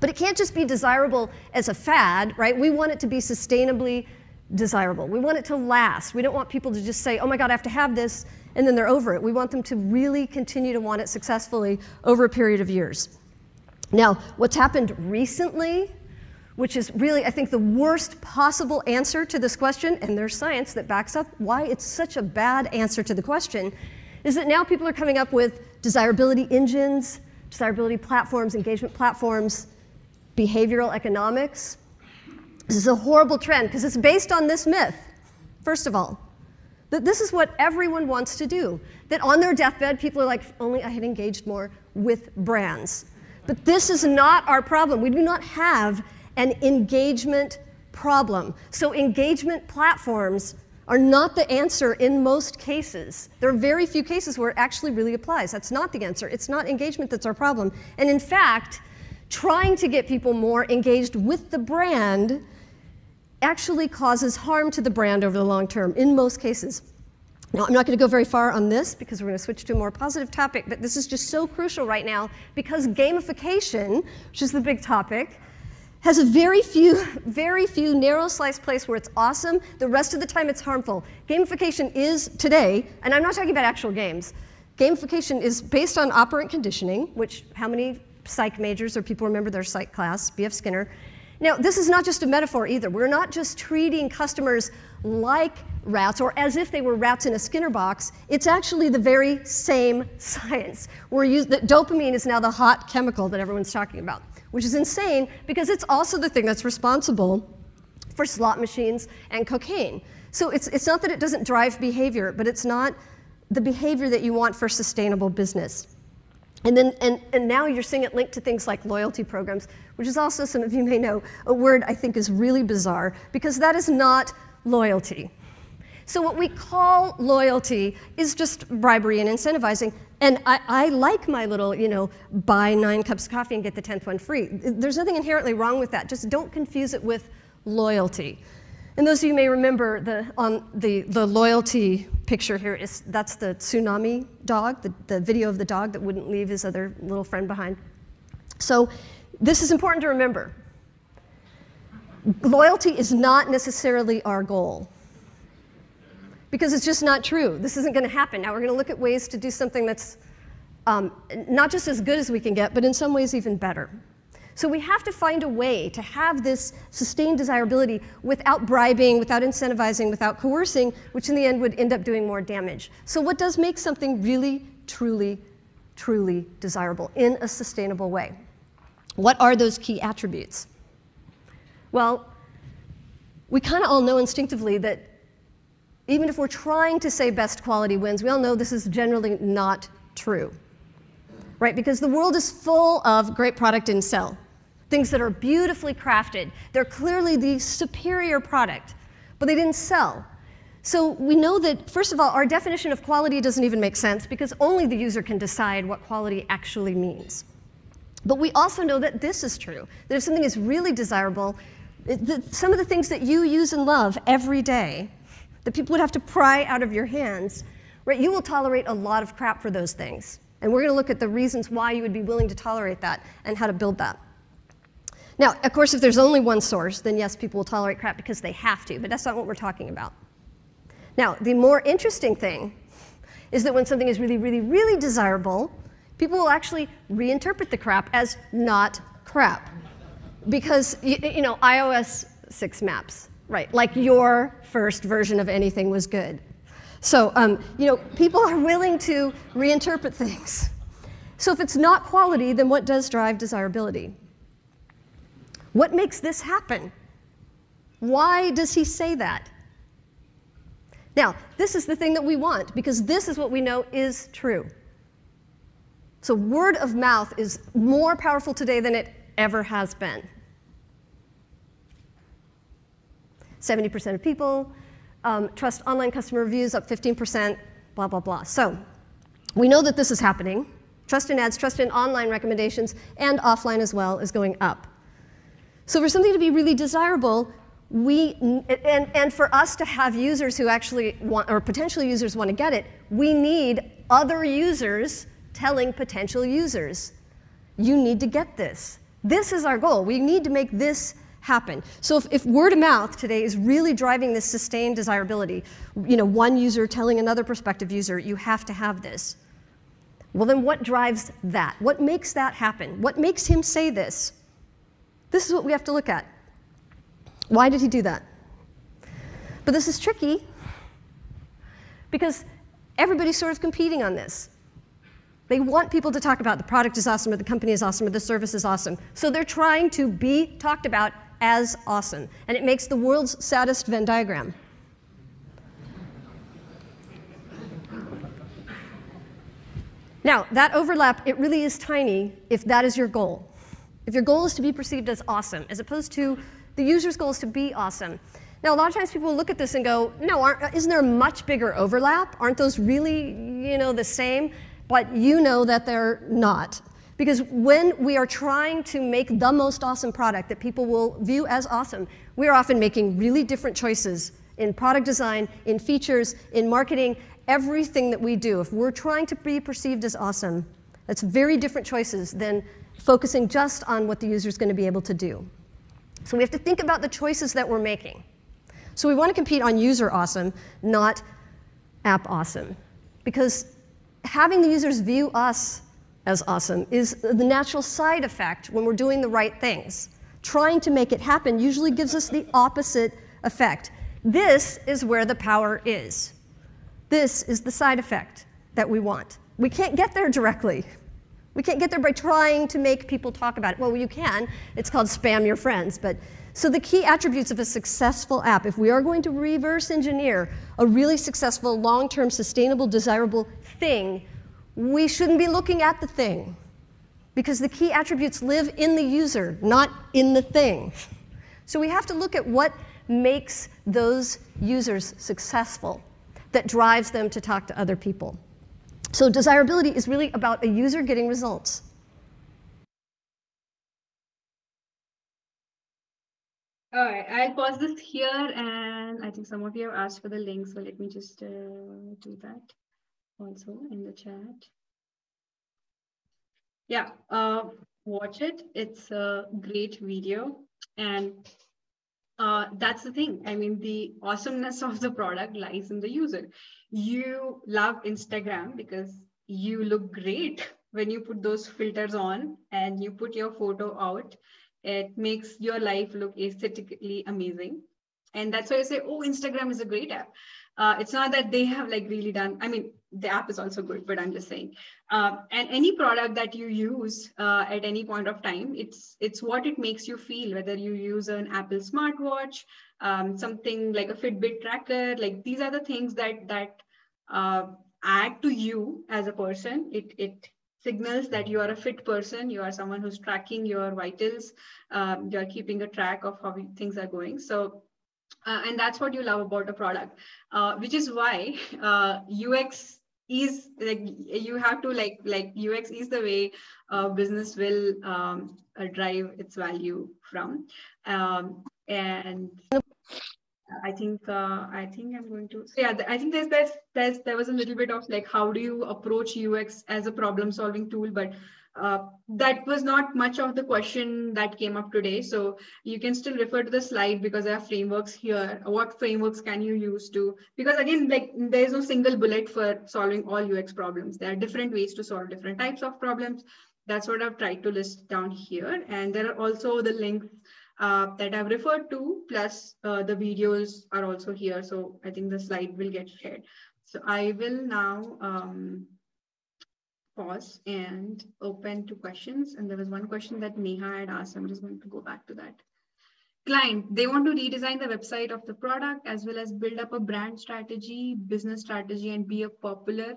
But it can't just be desirable as a fad, right? We want it to be sustainably desirable. We want it to last. We don't want people to just say, oh my God, I have to have this, and then they're over it. We want them to really continue to want it successfully over a period of years. Now, what's happened recently, which is really, I think, the worst possible answer to this question, and there's science that backs up why it's such a bad answer to the question, is that now people are coming up with desirability engines, desirability platforms, engagement platforms, behavioral economics. This is a horrible trend because it's based on this myth, first of all, that this is what everyone wants to do. That on their deathbed, people are like, only I had engaged more with brands. But this is not our problem. We do not have an engagement problem. So, engagement platforms are not the answer in most cases. There are very few cases where it actually really applies. That's not the answer. It's not engagement that's our problem. And in fact, trying to get people more engaged with the brand actually causes harm to the brand over the long term in most cases. Now, I'm not going to go very far on this because we're going to switch to a more positive topic, but this is just so crucial right now because gamification, which is the big topic, has a very few, very few narrow slice place where it's awesome. The rest of the time it's harmful. Gamification is today, and I'm not talking about actual games. Gamification is based on operant conditioning, which how many psych majors or people remember their psych class, B.F. Skinner. Now, this is not just a metaphor either. We're not just treating customers like rats or as if they were rats in a Skinner box. It's actually the very same science. We're used, that dopamine is now the hot chemical that everyone's talking about which is insane because it's also the thing that's responsible for slot machines and cocaine. So it's, it's not that it doesn't drive behavior, but it's not the behavior that you want for sustainable business. And then and, and now you're seeing it linked to things like loyalty programs, which is also, some of you may know, a word I think is really bizarre because that is not loyalty. So what we call loyalty is just bribery and incentivizing. And I, I, like my little, you know, buy nine cups of coffee and get the 10th one free. There's nothing inherently wrong with that. Just don't confuse it with loyalty. And those of you may remember the, on the, the loyalty picture here is that's the tsunami dog, the, the video of the dog that wouldn't leave his other little friend behind. So this is important to remember. Loyalty is not necessarily our goal because it's just not true. This isn't going to happen. Now we're going to look at ways to do something that's um, not just as good as we can get, but in some ways even better. So we have to find a way to have this sustained desirability without bribing, without incentivizing, without coercing, which in the end would end up doing more damage. So what does make something really, truly, truly desirable in a sustainable way? What are those key attributes? Well, we kind of all know instinctively that even if we're trying to say best quality wins, we all know this is generally not true. Right? Because the world is full of great product and sell. Things that are beautifully crafted. They're clearly the superior product, but they didn't sell. So we know that, first of all, our definition of quality doesn't even make sense because only the user can decide what quality actually means. But we also know that this is true, that if something is really desirable, it, some of the things that you use and love every day that people would have to pry out of your hands, right? You will tolerate a lot of crap for those things. And we're going to look at the reasons why you would be willing to tolerate that and how to build that. Now, of course, if there's only one source, then yes, people will tolerate crap because they have to, but that's not what we're talking about. Now, the more interesting thing is that when something is really, really, really desirable, people will actually reinterpret the crap as not crap. Because, you, you know, iOS 6 maps, right? Like your first version of anything was good. So, um, you know, people are willing to reinterpret things. So if it's not quality, then what does drive desirability? What makes this happen? Why does he say that? Now, this is the thing that we want because this is what we know is true. So, word of mouth is more powerful today than it ever has been. 70% of people. Um, trust online customer reviews up 15%, blah, blah, blah. So we know that this is happening. Trust in ads, trust in online recommendations, and offline as well is going up. So for something to be really desirable, we, and, and for us to have users who actually want, or potential users want to get it, we need other users telling potential users, you need to get this. This is our goal. We need to make this happen. So if, if, word of mouth today is really driving this sustained desirability, you know, one user telling another prospective user, you have to have this. Well, then what drives that? What makes that happen? What makes him say this? This is what we have to look at. Why did he do that? But this is tricky because everybody's sort of competing on this. They want people to talk about the product is awesome or the company is awesome or the service is awesome. So they're trying to be talked about as awesome. And it makes the world's saddest Venn diagram. Now, that overlap, it really is tiny if that is your goal. If your goal is to be perceived as awesome, as opposed to the user's goal is to be awesome. Now, a lot of times people look at this and go, no, isn't there a much bigger overlap? Aren't those really, you know, the same? But you know that they're not. Because when we are trying to make the most awesome product that people will view as awesome, we are often making really different choices in product design, in features, in marketing, everything that we do. If we're trying to be perceived as awesome, that's very different choices than focusing just on what the user is going to be able to do. So we have to think about the choices that we're making. So we want to compete on user awesome, not app awesome. Because having the users view us as awesome is the natural side effect when we're doing the right things. Trying to make it happen usually gives us the opposite effect. This is where the power is. This is the side effect that we want. We can't get there directly. We can't get there by trying to make people talk about it. Well, you can. It's called spam your friends. But so the key attributes of a successful app, if we are going to reverse engineer a really successful, long-term, sustainable, desirable thing, we shouldn't be looking at the thing. Because the key attributes live in the user, not in the thing. So we have to look at what makes those users successful that drives them to talk to other people. So desirability is really about a user getting results. All right, I'll pause this here, and I think some of you have asked for the link, so let me just uh, do that also in the chat. Yeah, uh, watch it. It's a great video, and uh, that's the thing. I mean, the awesomeness of the product lies in the user. You love Instagram because you look great when you put those filters on and you put your photo out. It makes your life look aesthetically amazing. And that's why I say, oh, Instagram is a great app. Uh, it's not that they have like really done, I mean, the app is also good, but I'm just saying. Uh, and any product that you use uh, at any point of time, it's it's what it makes you feel. Whether you use an Apple smartwatch, um, something like a Fitbit tracker, like these are the things that that uh, add to you as a person. It it signals that you are a fit person. You are someone who's tracking your vitals. Um, you are keeping a track of how things are going. So uh, and that's what you love about a product uh, which is why uh, ux is like you have to like like ux is the way uh, business will um, uh, drive its value from. Um, and I think uh, I think I'm going to so yeah I think there's there's there's there was a little bit of like how do you approach UX as a problem solving tool but uh, that was not much of the question that came up today. So you can still refer to the slide because there are frameworks here. What frameworks can you use to, because again, like there is no single bullet for solving all UX problems. There are different ways to solve different types of problems. That's what I've tried to list down here. And there are also the links uh, that I've referred to, plus uh, the videos are also here. So I think the slide will get shared. So I will now um, pause and open to questions. And there was one question that Neha had asked. I'm just going to go back to that. Client, they want to redesign the website of the product as well as build up a brand strategy, business strategy, and be a popular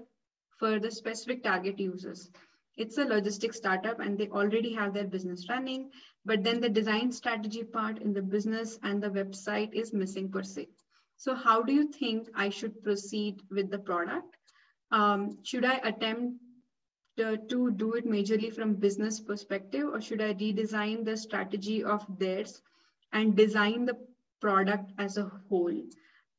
for the specific target users. It's a logistics startup and they already have their business running, but then the design strategy part in the business and the website is missing per se. So how do you think I should proceed with the product? Um, should I attempt to do it majorly from business perspective or should I redesign the strategy of theirs and design the product as a whole?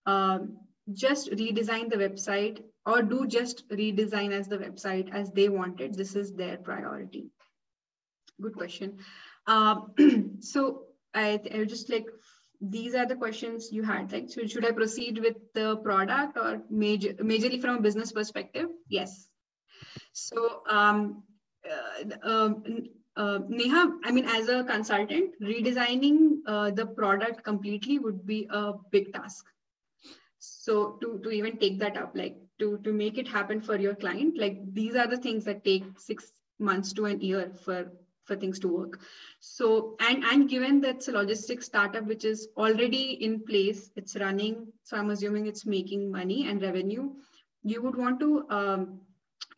Um, just redesign the website or do just redesign as the website as they wanted. This is their priority. Good question. Um, so I, I just like these are the questions you had like so should i proceed with the product or major majorly from a business perspective yes so um, uh, um, uh, neha i mean as a consultant redesigning uh, the product completely would be a big task. So to to even take that up like to to make it happen for your client like these are the things that take six months to an year for for things to work. So and and given that it's a logistics startup which is already in place it's running so i'm assuming it's making money and revenue you would want to um,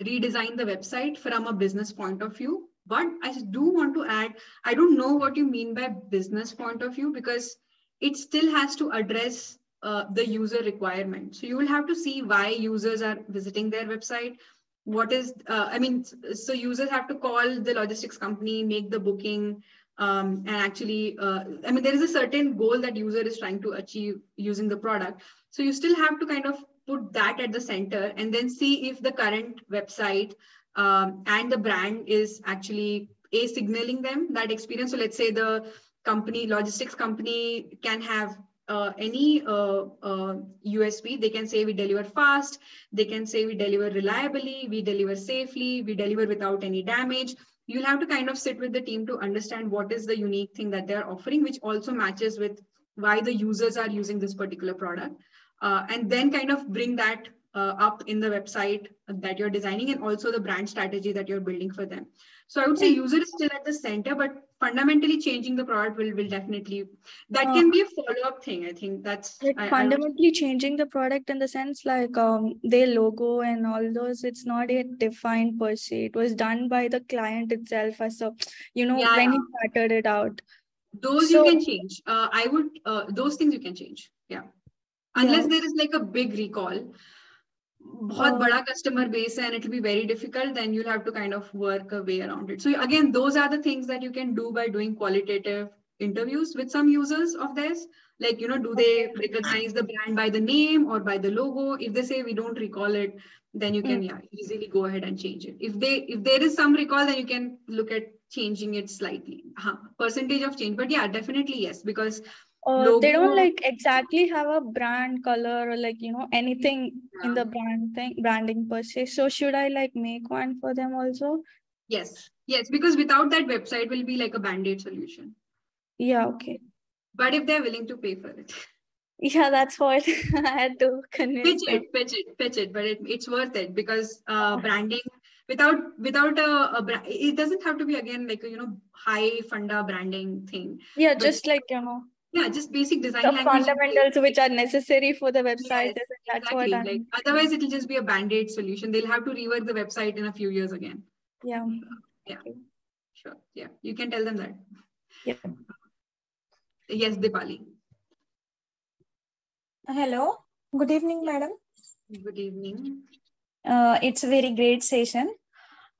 redesign the website from a business point of view. But i do want to add i don't know what you mean by business point of view because it still has to address uh, the user requirement. So you will have to see why users are visiting their website. What is uh, i mean so users have to call the logistics company make the booking um, and actually uh, i mean there is a certain goal that user is trying to achieve using the product. So you still have to kind of put that at the center and then see if the current website um, and the brand is actually a signaling them that experience so let's say the company logistics company can have uh, any uh, uh, USP. They can say we deliver fast. They can say we deliver reliably. We deliver safely. We deliver without any damage. You'll have to kind of sit with the team to understand what is the unique thing that they're offering, which also matches with why the users are using this particular product. Uh, and then kind of bring that uh, up in the website that you're designing and also the brand strategy that you're building for them. So I would say user is still at the center, but fundamentally changing the product will, will definitely, that uh, can be a follow-up thing. I think that's like I, fundamentally I changing the product in the sense like um, their logo and all those, it's not yet defined per se. It was done by the client itself as a, you know, yeah, when he started it out. Those so, you can change. Uh, I would, uh, those things you can change. Yeah Unless yeah. there is like a big recall बहुत बड़ा customer base and it will be very difficult then you'll have to kind of work a way around it so again those are the things that you can do by doing qualitative interviews with some users of theirs like you know do they recognize the brand by the name or by the logo if they say we don't recall it then you can mm. yeah easily go ahead and change it if they if there is some recall then you can look at changing it slightly huh, percentage of change but yeah definitely yes because uh, they don't like exactly have a brand color or like you know anything yeah. in the brand thing branding per se. So should i like make one for them also? Yes. Yes because without that website will be like a band-aid solution. Yeah okay. But if they're willing to pay for it. Yeah that's what i had to convince pitch it pitch it pitch it but it, it's worth it because uh, branding without without a, a brand it doesn't have to be again like a you know high funda branding thing. Yeah but, just like you know yeah just basic design the fundamentals which are necessary for the website yes, that's exactly. what like, otherwise it'll just be a band-aid solution. They'll have to rework the website in a few years again. Yeah. Yeah sure yeah you can tell them that. Yeah. Yes dipali. Hello good evening madam. Good evening. Uh, it's a very great session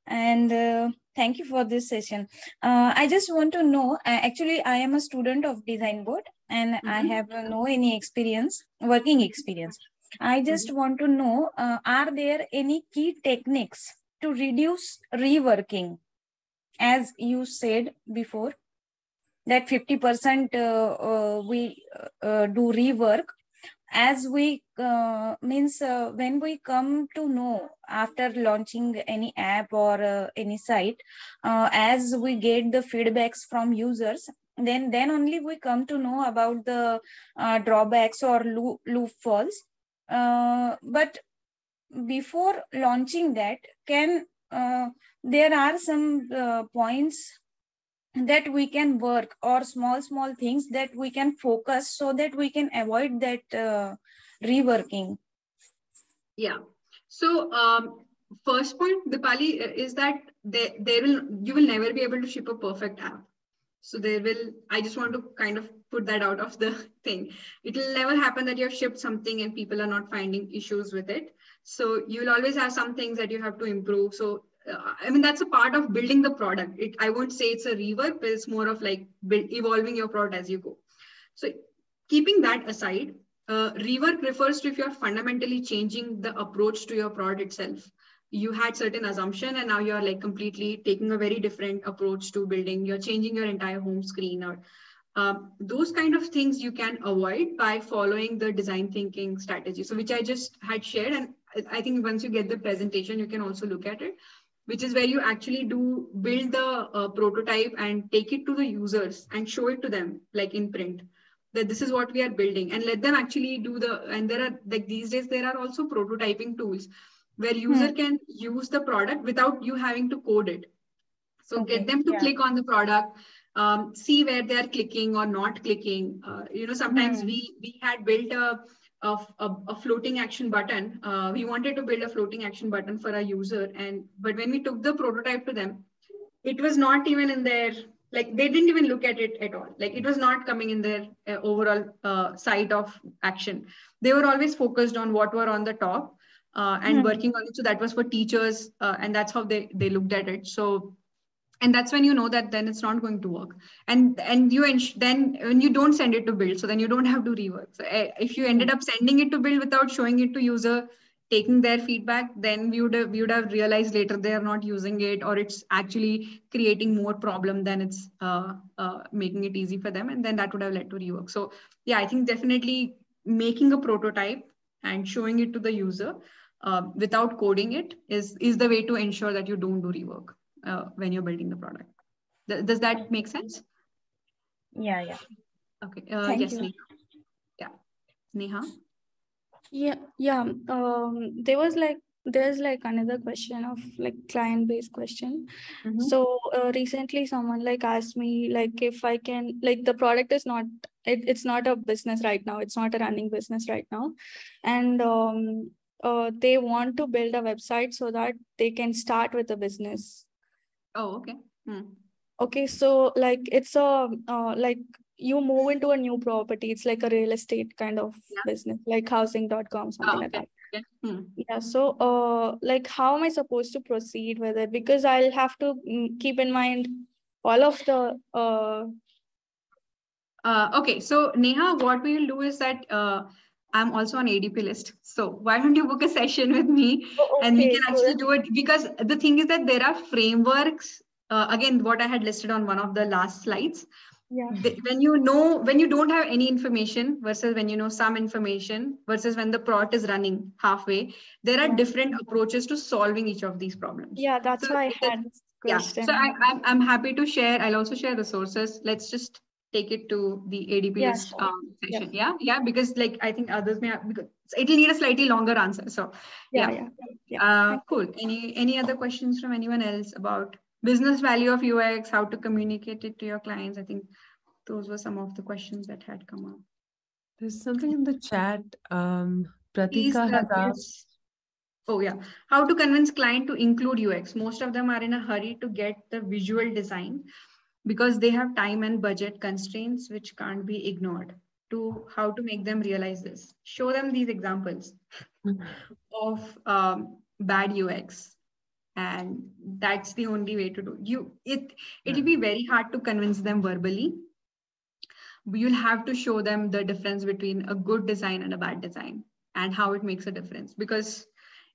and uh, thank you for this session. Uh, I just want to know, actually, I am a student of DesignBoat and mm-hmm. I have uh, no any experience, working experience. I just mm-hmm. want to know, uh, are there any key techniques to reduce reworking? As you said before, that 50% uh, uh, we do rework as we uh, means uh, when we come to know after launching any app or uh, any site uh, as we get the feedbacks from users then then only we come to know about the uh, drawbacks or loop, loop falls uh, but before launching that can there are some points that we can work or small small things that we can focus so that we can avoid that uh, reworking. Yeah. So um, first point dipali uh, is that there, there will you will never be able to ship a perfect app. So there will i just want to kind of put that out of the thing. It will never happen that you have shipped something and people are not finding issues with it. So you will always have some things that you have to improve. So I mean, that's a part of building the product. It, I won't say it's a rework, but it's more of like build, evolving your product as you go. So keeping that aside, uh, rework refers to if you're fundamentally changing the approach to your product itself. You had certain assumption and now you're like completely taking a very different approach to building. You're changing your entire home screen or um, those kind of things you can avoid by following the design thinking strategy. So which I just had shared. And I think once you get the presentation, you can also look at it, which is where you actually do build the uh, prototype and take it to the users and show it to them like in print that this is what we are building and let them actually do the, and there are like these days, there are also prototyping tools where user hmm. can use the product without you having to code it. So okay. get them to yeah. click on the product, um, see where they are clicking or not clicking. Uh, you know, sometimes mm. we we had built a a, a floating action button. Uh, we wanted to build a floating action button for our user, and but when we took the prototype to them, it was not even in their like they didn't even look at it at all. Like it was not coming in their uh, overall uh, sight of action. They were always focused on what were on the top. Uh, and mm. working on it so that was for teachers uh, and that's how they they looked at it so and that's when you know that then it's not going to work. And and you ins- then when you don't send it to build so then you don't have to rework. So uh, if you ended up sending it to build without showing it to user taking their feedback then we would have, we would have realized later they are not using it or it's actually creating more problem than it's uh, uh, making it easy for them. And then that would have led to rework. So yeah i think definitely making a prototype and showing it to the user uh, without coding it is is the way to ensure that you don't do rework uh, when you're building the product. Th does that make sense? Yeah, yeah. Okay. Uh, yes, you. Neha. Yeah. Neha? Yeah, yeah. Um, there was like there's like another question of like client based question mm -hmm. so uh, recently someone like asked me like if i can like the product is not it, it's not a business right now it's not a running business right now and um uh, they want to build a website so that they can start with a business Oh, okay. Hmm. Okay, so like it's a uh, like you move into a new property. It's like a real estate kind of yeah. business, like housing.com, something oh, okay. like that. Yeah. Hmm. yeah. So, uh, like, how am I supposed to proceed with it? Because I'll have to mm, keep in mind all of the. Uh... Uh, okay, so Neha, what we will do is that uh, I'm also on ADPList. So why don't you book a session with me oh, okay. and we can actually do it? Because the thing is that there are frameworks. Uh, again, what I had listed on one of the last slides. Yeah. When you know, when you don't have any information versus when you know some information versus when the product is running halfway, there are yeah. different approaches to solving each of these problems. Yeah, that's so why I had. Yeah. So I, I'm, I'm happy to share. I'll also share resources. Let's just take it to the ADP yeah, sure. um, session. Yeah. yeah, yeah, because like I think others may have, because it'll need a slightly longer answer. So yeah, yeah, yeah. Uh, cool. Any any other questions from anyone else about business value of UX, how to communicate it to your clients? I think those were some of the questions that had come up. There's something in the chat. Um, Pratika has asked. Oh yeah, how to convince client to include UX? Most of them are in a hurry to get the visual design because they have time and budget constraints which can't be ignored to how to make them realize this. Show them these examples of um, bad ux and that's the only way to do. You it it'll be very hard to convince them verbally. You'll have to show them the difference between a good design and a bad design and how it makes a difference because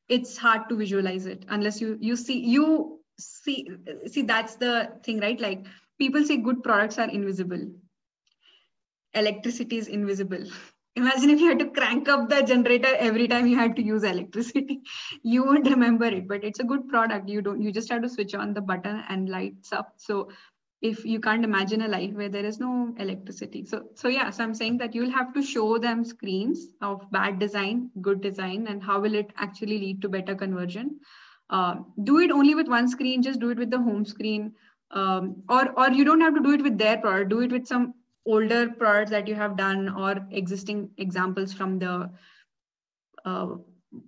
it's hard to visualize it unless you you see you see see that's the thing right? Like people say good products are invisible. Electricity is invisible. Imagine if you had to crank up the generator every time you had to use electricity. You would remember it but it's a good product. You don't you just have to switch on the button and lights up. So if you can't imagine a life where there is no electricity. So so yeah so i'm saying that you'll have to show them screens of bad design good design and how will it actually lead to better conversion. Uh, do it only with one screen. Just do it with the home screen um, or or you don't have to do it with their product. Do it with some older products that you have done or existing examples from the uh,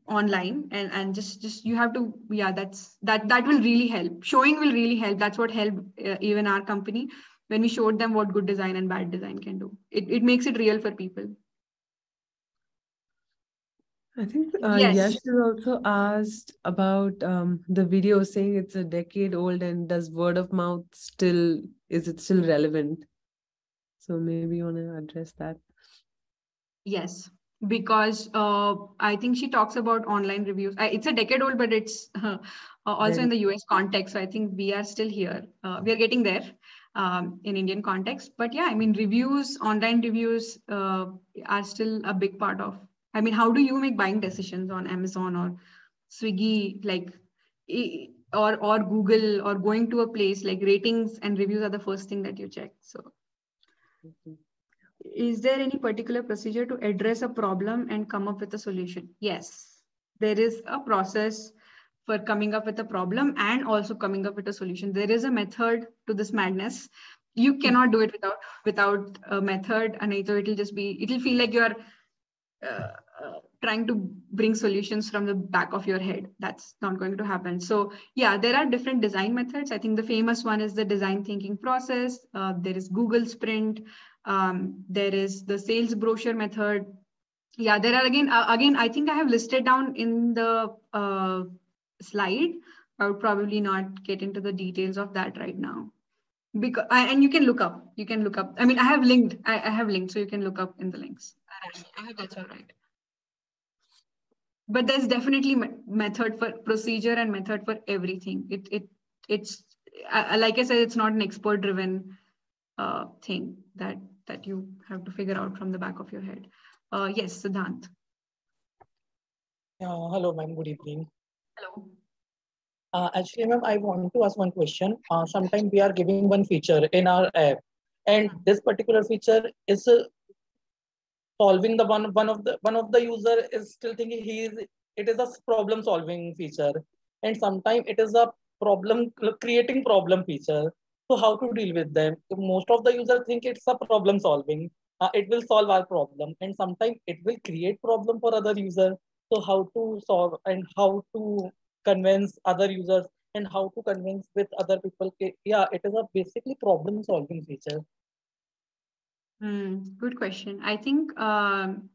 online. And and just just you have to yeah that's that that will really help. Showing will really help. That's what helped uh, even our company when we showed them what good design and bad design can do. It, it makes it real for people I think uh, yes. Yash has also asked about um, the video saying it's a decade old and does word of mouth still, is it still relevant? So maybe you want to address that. Yes, because uh, I think she talks about online reviews. It's a decade old, but it's uh, also in the US context. So I think we are still here. Uh, we are getting there. um, in Indian context. But yeah, I mean, reviews, online reviews uh, are still a big part of. I mean, how do you make buying decisions on Amazon or Swiggy, like, or or Google, or going to a place like ratings and reviews are the first thing that you check. So, mm-hmm. is there any particular procedure to address a problem and come up with a solution? Yes, there is a process for coming up with a problem and also coming up with a solution. There is a method to this madness. You cannot do it without without a method, and either it'll just be it'll feel like you're uh, uh, trying to bring solutions from the back of your head. That's not going to happen. So yeah, there are different design methods. I think the famous one is the design thinking process. Uh, there is Google Sprint. Um, there is the sales brochure method. Yeah, there are again, uh, again, I think I have listed down in the uh, slide. I would probably not get into the details of that right now. Because and you can look up. You can look up. I mean, I have linked. I, I have linked, so you can look up in the links. I hope that's all right. But there's definitely method for procedure and method for everything. It it it's uh, like I said, it's not an expert driven uh, thing that that you have to figure out from the back of your head. Uh, yes, Siddhant. Uh, hello, ma'am. Good evening. Hello. Uh, actually, ma'am, I want to ask one question. Uh, sometimes we are giving one feature in our app, and this particular feature is uh, solving the one one of the one of the user is still thinking he is it is a problem solving feature, and sometimes it is a problem creating problem feature. So how to deal with them? Most of the user think it's a problem solving. Uh, it will solve our problem, and sometimes it will create problem for other user so how to solve and how to convince other users and how to convince with other people yeah it is a basically problem solving feature mm, good question. I think um,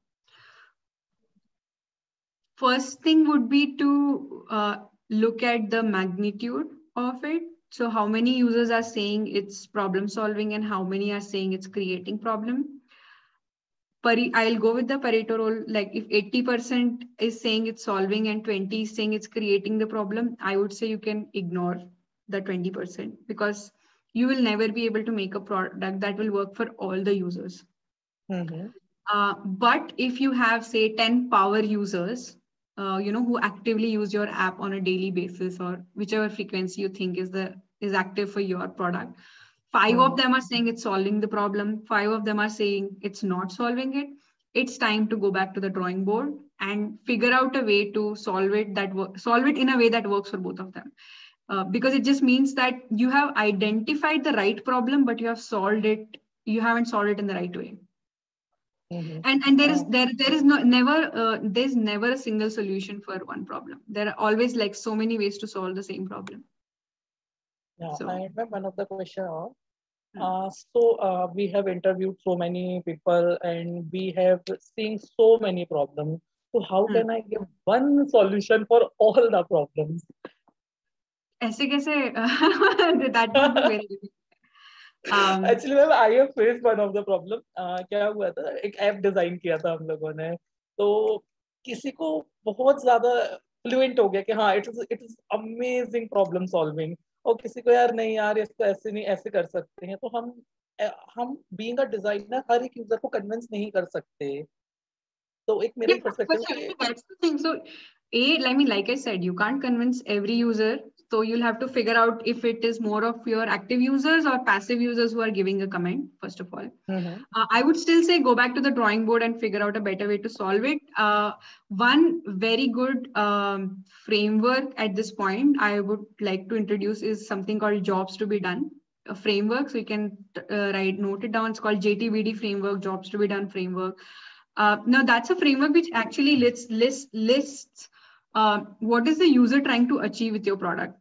first thing would be to uh, look at the magnitude of it. So how many users are saying it's problem solving and how many are saying it's creating problem. I'll go with the Pareto rule. Like if 80% is saying it's solving and 20 is saying it's creating the problem, I would say you can ignore the 20% because you will never be able to make a product that will work for all the users. Mm-hmm. Uh, but if you have say 10 power users, uh, you know, who actively use your app on a daily basis or whichever frequency you think is the is active for your product, five of hmm. them are saying it's solving the problem five of them are saying it's not solving it it's time to go back to the drawing board and figure out a way to solve it that solve it in a way that works for both of them uh, because it just means that you have identified the right problem but you have solved it you haven't solved it in the right way mm-hmm. and and there is there there is no never uh, there's never a single solution for one problem there are always like so many ways to solve the same problem yeah, so, I have one of the question Hmm. Uh, so uh, we have interviewed so many people and we have seen so many problems. So how hmm. can I give one solution for all the problems? ऐसे कैसे be very um, ma'am have faced one of the problem. Uh, क्या हुआ था? एक app design किया था हम लोगों ने। तो किसी को बहुत ज़्यादा फ्लुएंट हो गया कि हाँ it is it is amazing problem solving और किसी को यार नहीं यार इसको ऐसे नहीं ऐसे कर सकते हैं। तो हम हम बीइंग अ डिज़ाइनर हर एक यूज़र को कन्विंस नहीं कर सकते। तो एक मेरा perspective so a i mean like i said you can't convince every user so you'll have to figure out if it is more of your active users or passive users who are giving a comment first of all. Mm-hmm. uh, i would still say go back to the drawing board and figure out a better way to solve it. Uh, one very good um, framework at this point i would like to introduce is something called jobs to be done a framework. So you can uh, write note it down. It's called jtbd framework jobs to be done framework. Uh, now that's a framework which actually lists lists lists uh, what is the user trying to achieve with your product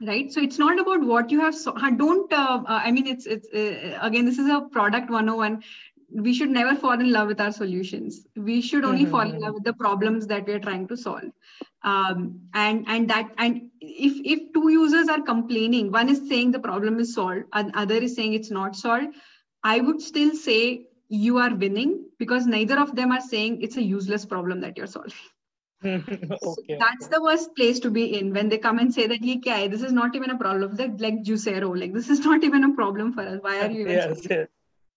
right? So it's not about what you have so don't uh, uh, i mean it's it's uh, again this is a product 101 we should never fall in love with our solutions. We should only mm-hmm. fall in love with the problems that we are trying to solve. Um, and and that and if if two users are complaining one is saying the problem is solved and other is saying it's not solved i would still say you are winning because neither of them are saying it's a useless problem that you're solving okay. So that's the worst place to be in when they come and say that ye kya hai? this is not even a problem. They're like Juicero, like this is not even a problem for us. Why are you yes, yes.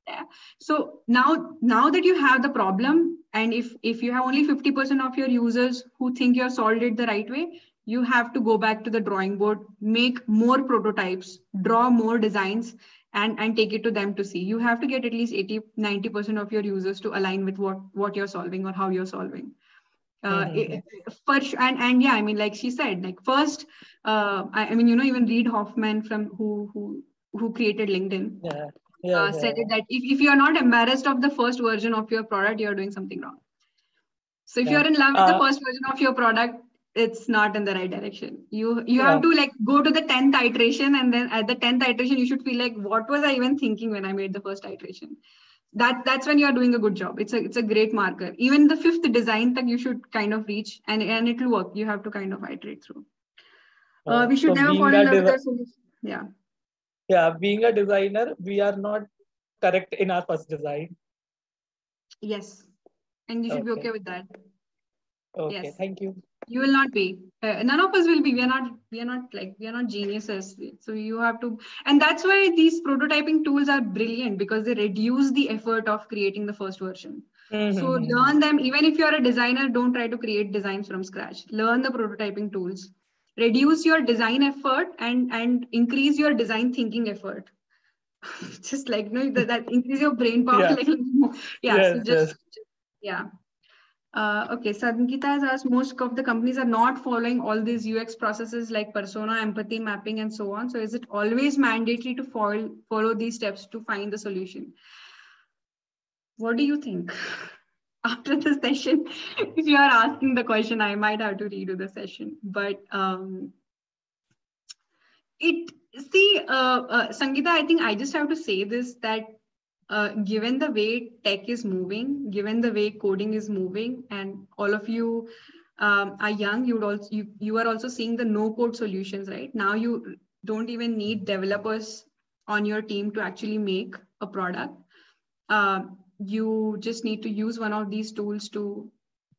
Yeah. So now, now that you have the problem, and if if you have only 50% of your users who think you have solved it the right way, you have to go back to the drawing board, make more prototypes, draw more designs, and and take it to them to see. You have to get at least 80, 90% of your users to align with what what you're solving or how you're solving. Uh, for and and yeah, I mean, like she said, like first, uh, I, I mean, you know, even Reid Hoffman from who who who created LinkedIn Yeah. Yeah. uh, yeah, said it that if, if you're not embarrassed of the first version of your product, you're doing something wrong. So if Yeah. you're in love with the first version of your product, it's not in the right direction. You you have to like go to the 10th iteration and then at the 10th iteration, you should feel like, what was I even thinking when I made the first iteration? That that's when you're doing a good job. It's a it's a great marker. Even the fifth design that you should kind of reach and, and it'll work. You have to kind of iterate through. Uh, Uh, we should so never fall in love with our solution. Yeah. yeah, being a designer, we are not correct in our first design. Yes. And you should be Okay. okay with that. Okay, Yes. thank you. you will not be uh, none of us will be we are not we are not like we are not geniuses so you have to and that's why these prototyping tools are brilliant because they reduce the effort of creating the first version so Mhm. learn them even if you're a designer don't try to create designs from scratch learn the prototyping tools reduce your design effort and and increase your design thinking effort just like no that, that increase your brain power Yeah. like yeah so just, yes. just- yeah uh, okay, Sankita has asked most of the companies are not following all these UX processes like persona, empathy mapping, and so on. So is it always mandatory to follow, follow these steps to find the solution? What do you think? After the session, if you are asking the question, I might have to redo the session. But um, it see, uh, uh, Sangeeta, I think I just have to say this that uh, given the way tech is moving, given the way coding is moving, and all of you um, are young, you would also you, you are also seeing the no code solutions, right? Now you don't even need developers on your team to actually make a product. Um, you just need to use one of these tools to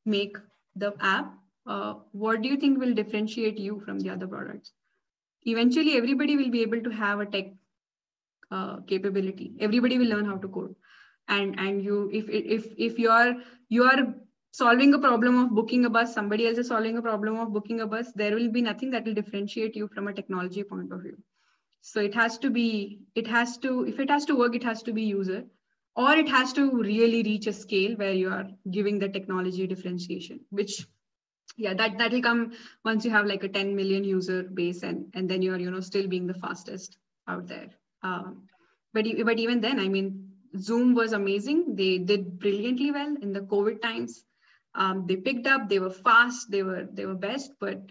make the app. Uh, what do you think will differentiate you from the other products? Eventually, everybody will be able to have a tech uh, capability. Everybody will learn how to code. And and you if if if you are you are solving a problem of booking a bus somebody else is solving a problem of booking a bus there will be nothing that will differentiate you from a technology point of view. So it has to be it has to if it has to work it has to be user or it has to really reach a scale where you are giving the technology differentiation which yeah that that will come once you have like a 10 million user base and and then you're you know still being the fastest out there um, but but even then, I mean, Zoom was amazing. They did brilliantly well in the COVID times. Um, they picked up. They were fast. They were they were best. But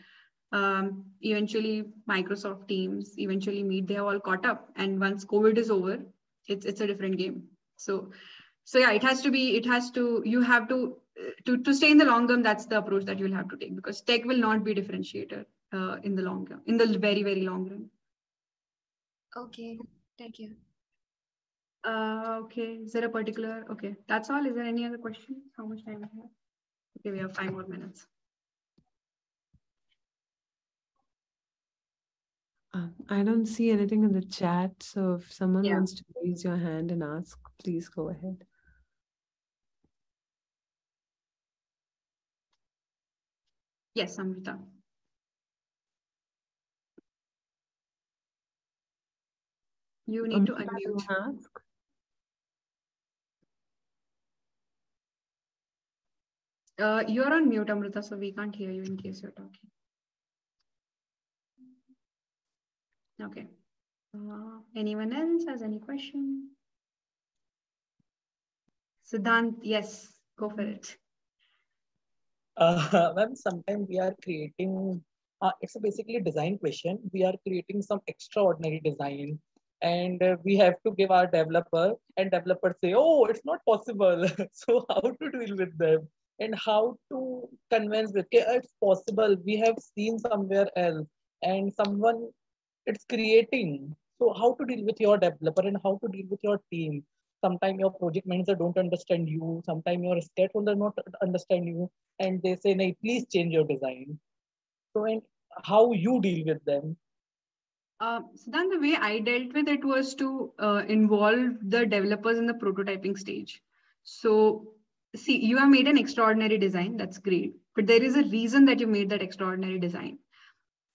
um, eventually, Microsoft Teams, eventually Meet, they all caught up. And once COVID is over, it's it's a different game. So so yeah, it has to be. It has to. You have to to to stay in the long term. That's the approach that you'll have to take because tech will not be differentiator uh, in the long term, in the very very long run. Okay, thank you. Uh, okay. Is there a particular? Okay, that's all. Is there any other question? How much time we have? Okay, we have five more minutes. Um, I don't see anything in the chat, so if someone Yeah. wants to raise your hand and ask, please go ahead. Yes, Amrita. You need to unmute. ask? Uh, you're on mute, Amrita, so we can't hear you in case you're talking. Okay. Uh, anyone else has any question? Siddhant, yes, go for it. Uh, ma'am, sometimes we are creating, uh, it's a basically a design question. We are creating some extraordinary design and uh, we have to give our developer and developers say, oh, it's not possible. so how to deal with them and how to convince with, okay, it's possible. We have seen somewhere else and someone it's creating. So how to deal with your developer and how to deal with your team? sometimes your project manager don't understand you sometimes your stakeholder not understand you and they say hey, please change your design so and how you deal with them uh, so then the way I dealt with it was to uh, involve the developers in the prototyping stage. So see, you have made an extraordinary design. That's great. But there is a reason that you made that extraordinary design.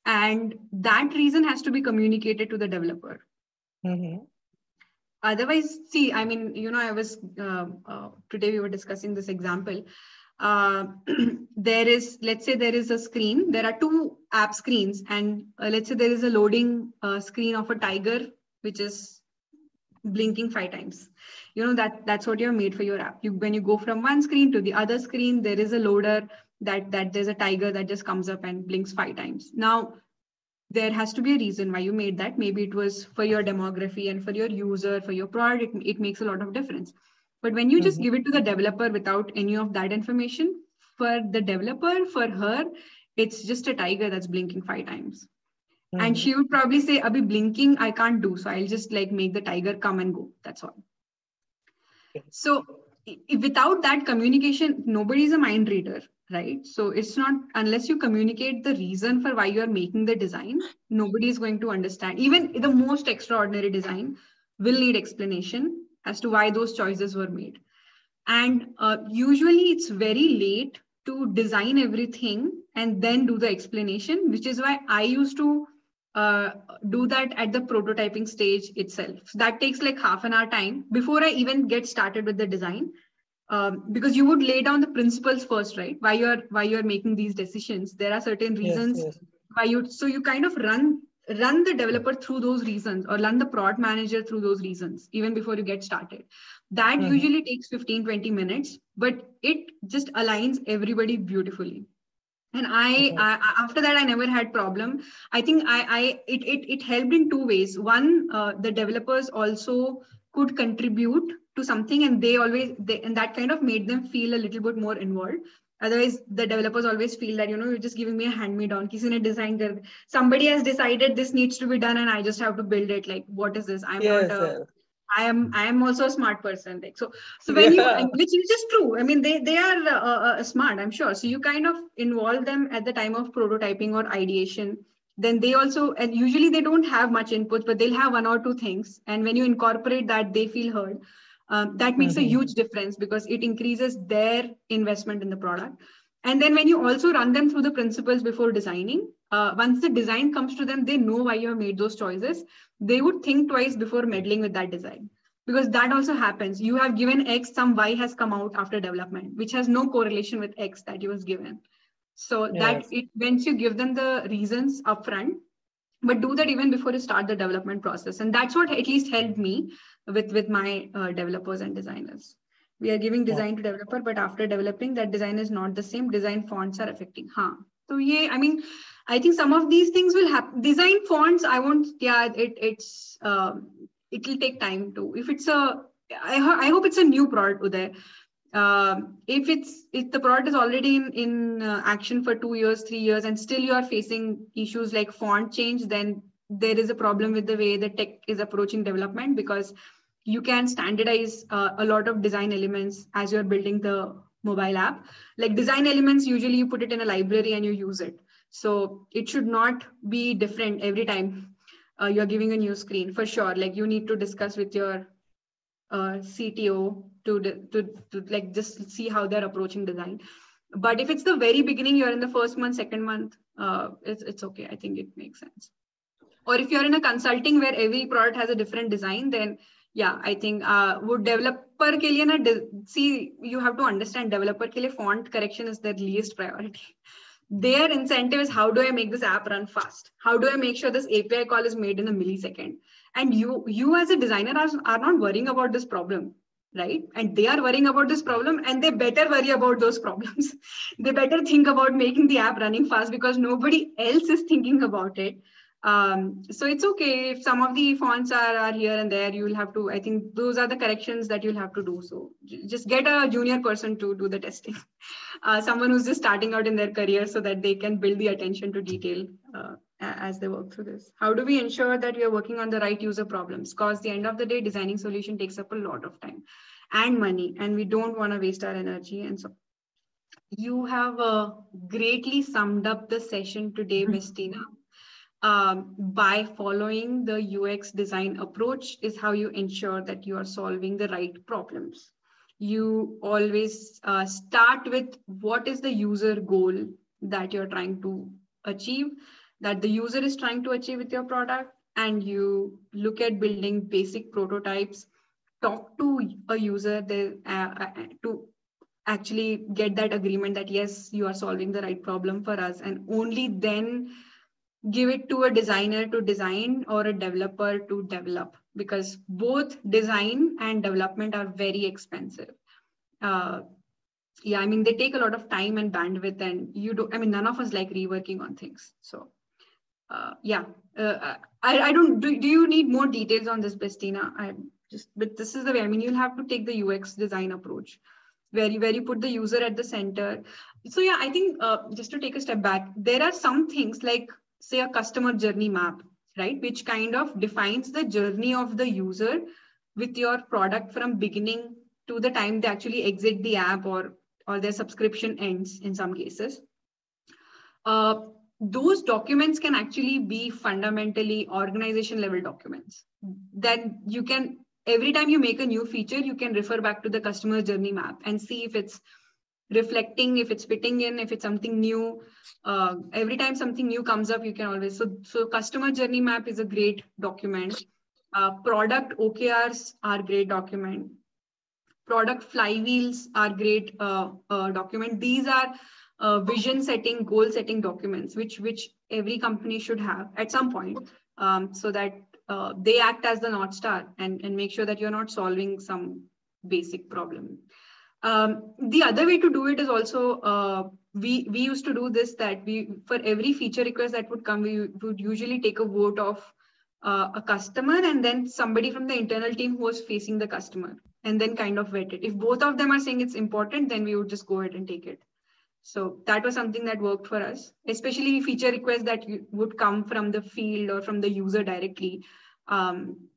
And that reason has to be communicated to the developer. Mm-hmm. Otherwise, see, I mean, you know, I was, uh, uh, today we were discussing this example. Uh, there is, let's say there is a screen, there are two app screens, and uh, let's say there is a loading uh, screen of a tiger, which is blinking five times. You know that that's what you're made for your app. You when you go from one screen to the other screen there is a loader that that there's a tiger that just comes up and blinks five times. Now there has to be a reason why you made that. Maybe it was for your demography and for your user for your product. It, it makes a lot of difference but when you mm-hmm. just give it to the developer without any of that information for the developer for her it's just a tiger that's blinking five times Mm-hmm. And she would probably say, Abhi blinking, I can't do. So I'll just like make the tiger come and go. That's all. So if, without that communication, nobody's a mind reader, right? So it's not unless you communicate the reason for why you're making the design, nobody is going to understand. Even the most extraordinary design will need explanation as to why those choices were made. And uh, usually it's very late to design everything and then do the explanation, which is why I used to uh, do that at the prototyping stage itself. So that takes like half an hour time before I even get started with the design. Um, because you would lay down the principles first, right? Why you're why you're making these decisions. There are certain reasons yes, yes. why you so you kind of run run the developer through those reasons or run the product manager through those reasons even before you get started. That mm-hmm. usually takes 15 20 minutes but it just aligns everybody beautifully. And I, I, after that i never had problem. I think i i it it, it helped in two ways. One uh, the developers also could contribute to something and they always they, and that kind of made them feel a little bit more involved otherwise the developers always feel that you know you're just giving me a hand me down kisi ne design kar somebody has decided this needs to be done and i just have to build it like what is this i'm yes, not a, yes. I am I am also a smart person. Like so so when yeah. you which is just true. I mean they they are uh, uh, smart. I'm sure. So you kind of involve them at the time of prototyping or ideation. Then they also and usually they don't have much input, but they'll have one or two things. And when you incorporate that, they feel heard. Um, that makes mm-hmm. a huge difference because it increases their investment in the product. And then when you also run them through the principles before designing, uh, once the design comes to them, they know why you have made those choices. They would think twice before meddling with that design because that also happens. You have given X, some Y has come out after development, which has no correlation with X that you was given. So yes. that it once you give them the reasons upfront, but do that even before you start the development process. And that's what at least helped me with, with my uh, developers and designers. We are giving design to developer but after developing that design is not the same. Design fonts are affecting. Huh. So yeah i mean i think some of these things will happen design fonts i won't yeah it it's um, it will take time to if it's a I, I hope it's a new product Uday. Uh, if it's if the product is already in in uh, action for two years three years and still you are facing issues like font change then there is a problem with the way the tech is approaching development because you can standardize uh, a lot of design elements as you're building the mobile app. Like design elements, usually you put it in a library and you use it. So it should not be different every time uh, you're giving a new screen for sure. Like you need to discuss with your uh, CTO to, to, to like just see how they're approaching design. But if it's the very beginning, you're in the first month, second month, uh, it's, it's okay. I think it makes sense. Or if you're in a consulting where every product has a different design, then yeah i think uh, would developer ke liye na see you have to understand developer ke liye font correction is their least priority. Their incentive is how do i make this app run fast? How do i make sure this api call is made in a millisecond? And you you as a designer are, are not worrying about this problem right? And they are worrying about this problem and they better worry about those problems. They better think about making the app running fast because nobody else is thinking about it um, so it's okay if some of the fonts are, are here and there, you will have to, I think those are the corrections that you'll have to do. So just get a junior person to do the testing, uh, someone who's just starting out in their career so that they can build the attention to detail uh, as they work through this? How do we ensure that we are working on the right user problems? Because the end of the day, designing solution takes up a lot of time and money, and we don't want to waste our energy. And so you have uh, greatly summed up the session today, Miss Tina. Um, by following the UX design approach is how you ensure that you are solving the right problems. You always uh, start with what is the user goal that you're trying to achieve that the user is trying to achieve with your product and you look at building basic prototypes talk to a user uh, uh, to actually get that agreement that yes you are solving the right problem for us and only then give it to a designer to design or a developer to develop because both design and development are very expensive uh, yeah i mean they take a lot of time and bandwidth and you do i mean none of us like reworking on things so uh, yeah, uh, I, I don't, do, do you need more details on this, Bestina? I just, but this is the way, I mean, you'll have to take the UX design approach where you, where you put the user at the center. So yeah, I think uh, just to take a step back, there are some things like say a customer journey map, right? Which kind of defines the journey of the user with your product from beginning to the time they actually exit the app or, or their subscription ends in some cases. Uh, those documents can actually be fundamentally organization level documents. Then you can, every time you make a new feature, you can refer back to the customer journey map and see if it's reflecting, if it's fitting in, if it's something new. Uh, every time something new comes up, you can always, so, so customer journey map is a great document. Uh, product OKRs are great document. Product flywheels are great uh, uh document. These are uh, vision setting, goal setting documents, which which every company should have at some point, um, so that uh, they act as the north star and and make sure that you're not solving some basic problem. Um, the other way to do it is also uh, we we used to do this that we for every feature request that would come we would usually take a vote of uh, a customer and then somebody from the internal team who was facing the customer and then kind of vet it. If both of them are saying it's important, then we would just go ahead and take it. So that was something that worked for us, especially feature requests that would come from the field or from the user directly. Um,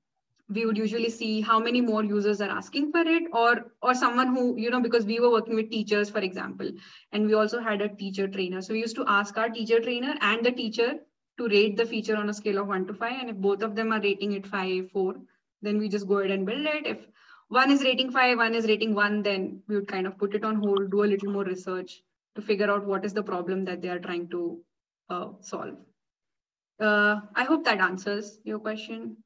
we would usually see how many more users are asking for it or or someone who you know because we were working with teachers for example and we also had a teacher trainer so we used to ask our teacher trainer and the teacher to rate the feature on a scale of 1 to 5 and if both of them are rating it 5 4 then we just go ahead and build it if one is rating 5 one is rating 1 then we would kind of put it on hold do a little more research to figure out what is the problem that they are trying to uh, solve. Uh, I hope that answers your question.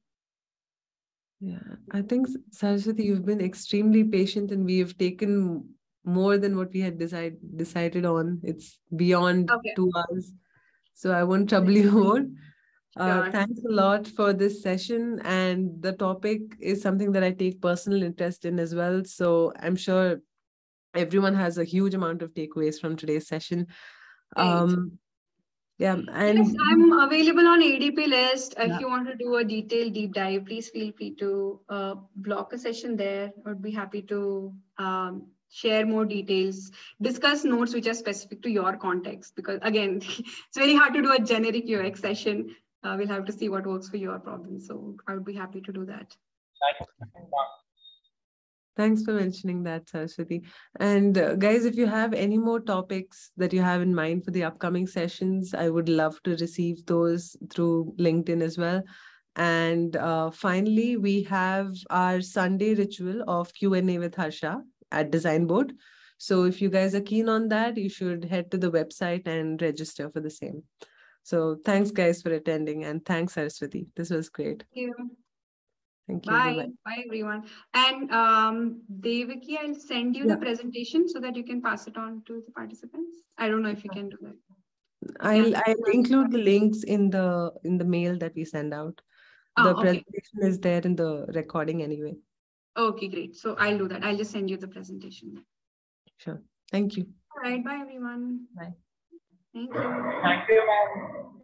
Yeah, I think Saraswati, you've been extremely patient and we have taken more than what we had decide, decided on. It's beyond okay. two hours. So I won't trouble you more. Uh, sure. Thanks a lot for this session. And the topic is something that I take personal interest in as well. So I'm sure everyone has a huge amount of takeaways from today's session. Um, yeah, and yes, I'm available on ADPList. If you want to do a detailed deep dive, please feel free to uh, block a session there. I'd be happy to um, share more details, discuss notes which are specific to your context. Because again, it's very hard to do a generic UX session. Uh, we'll have to see what works for your problem. So I would be happy to do that. Thanks for mentioning that, Saraswati. And uh, guys, if you have any more topics that you have in mind for the upcoming sessions, I would love to receive those through LinkedIn as well. And uh, finally, we have our Sunday ritual of Q&A with Harsha at DesignBoat. So if you guys are keen on that, you should head to the website and register for the same. So thanks, guys, for attending. And thanks, Saraswati. This was great. Thank you. Thank you. Bye. Bye, Bye everyone. And um, Devaki, I'll send you yeah. the presentation so that you can pass it on to the participants. I don't know if you can do that. I'll I'll include the links in the in the mail that we send out. Oh, the presentation okay. is there in the recording anyway. Okay, great. So I'll do that. I'll just send you the presentation. Sure. Thank you. All right. Bye, everyone. Bye. Thank you. Thank you, ma'am.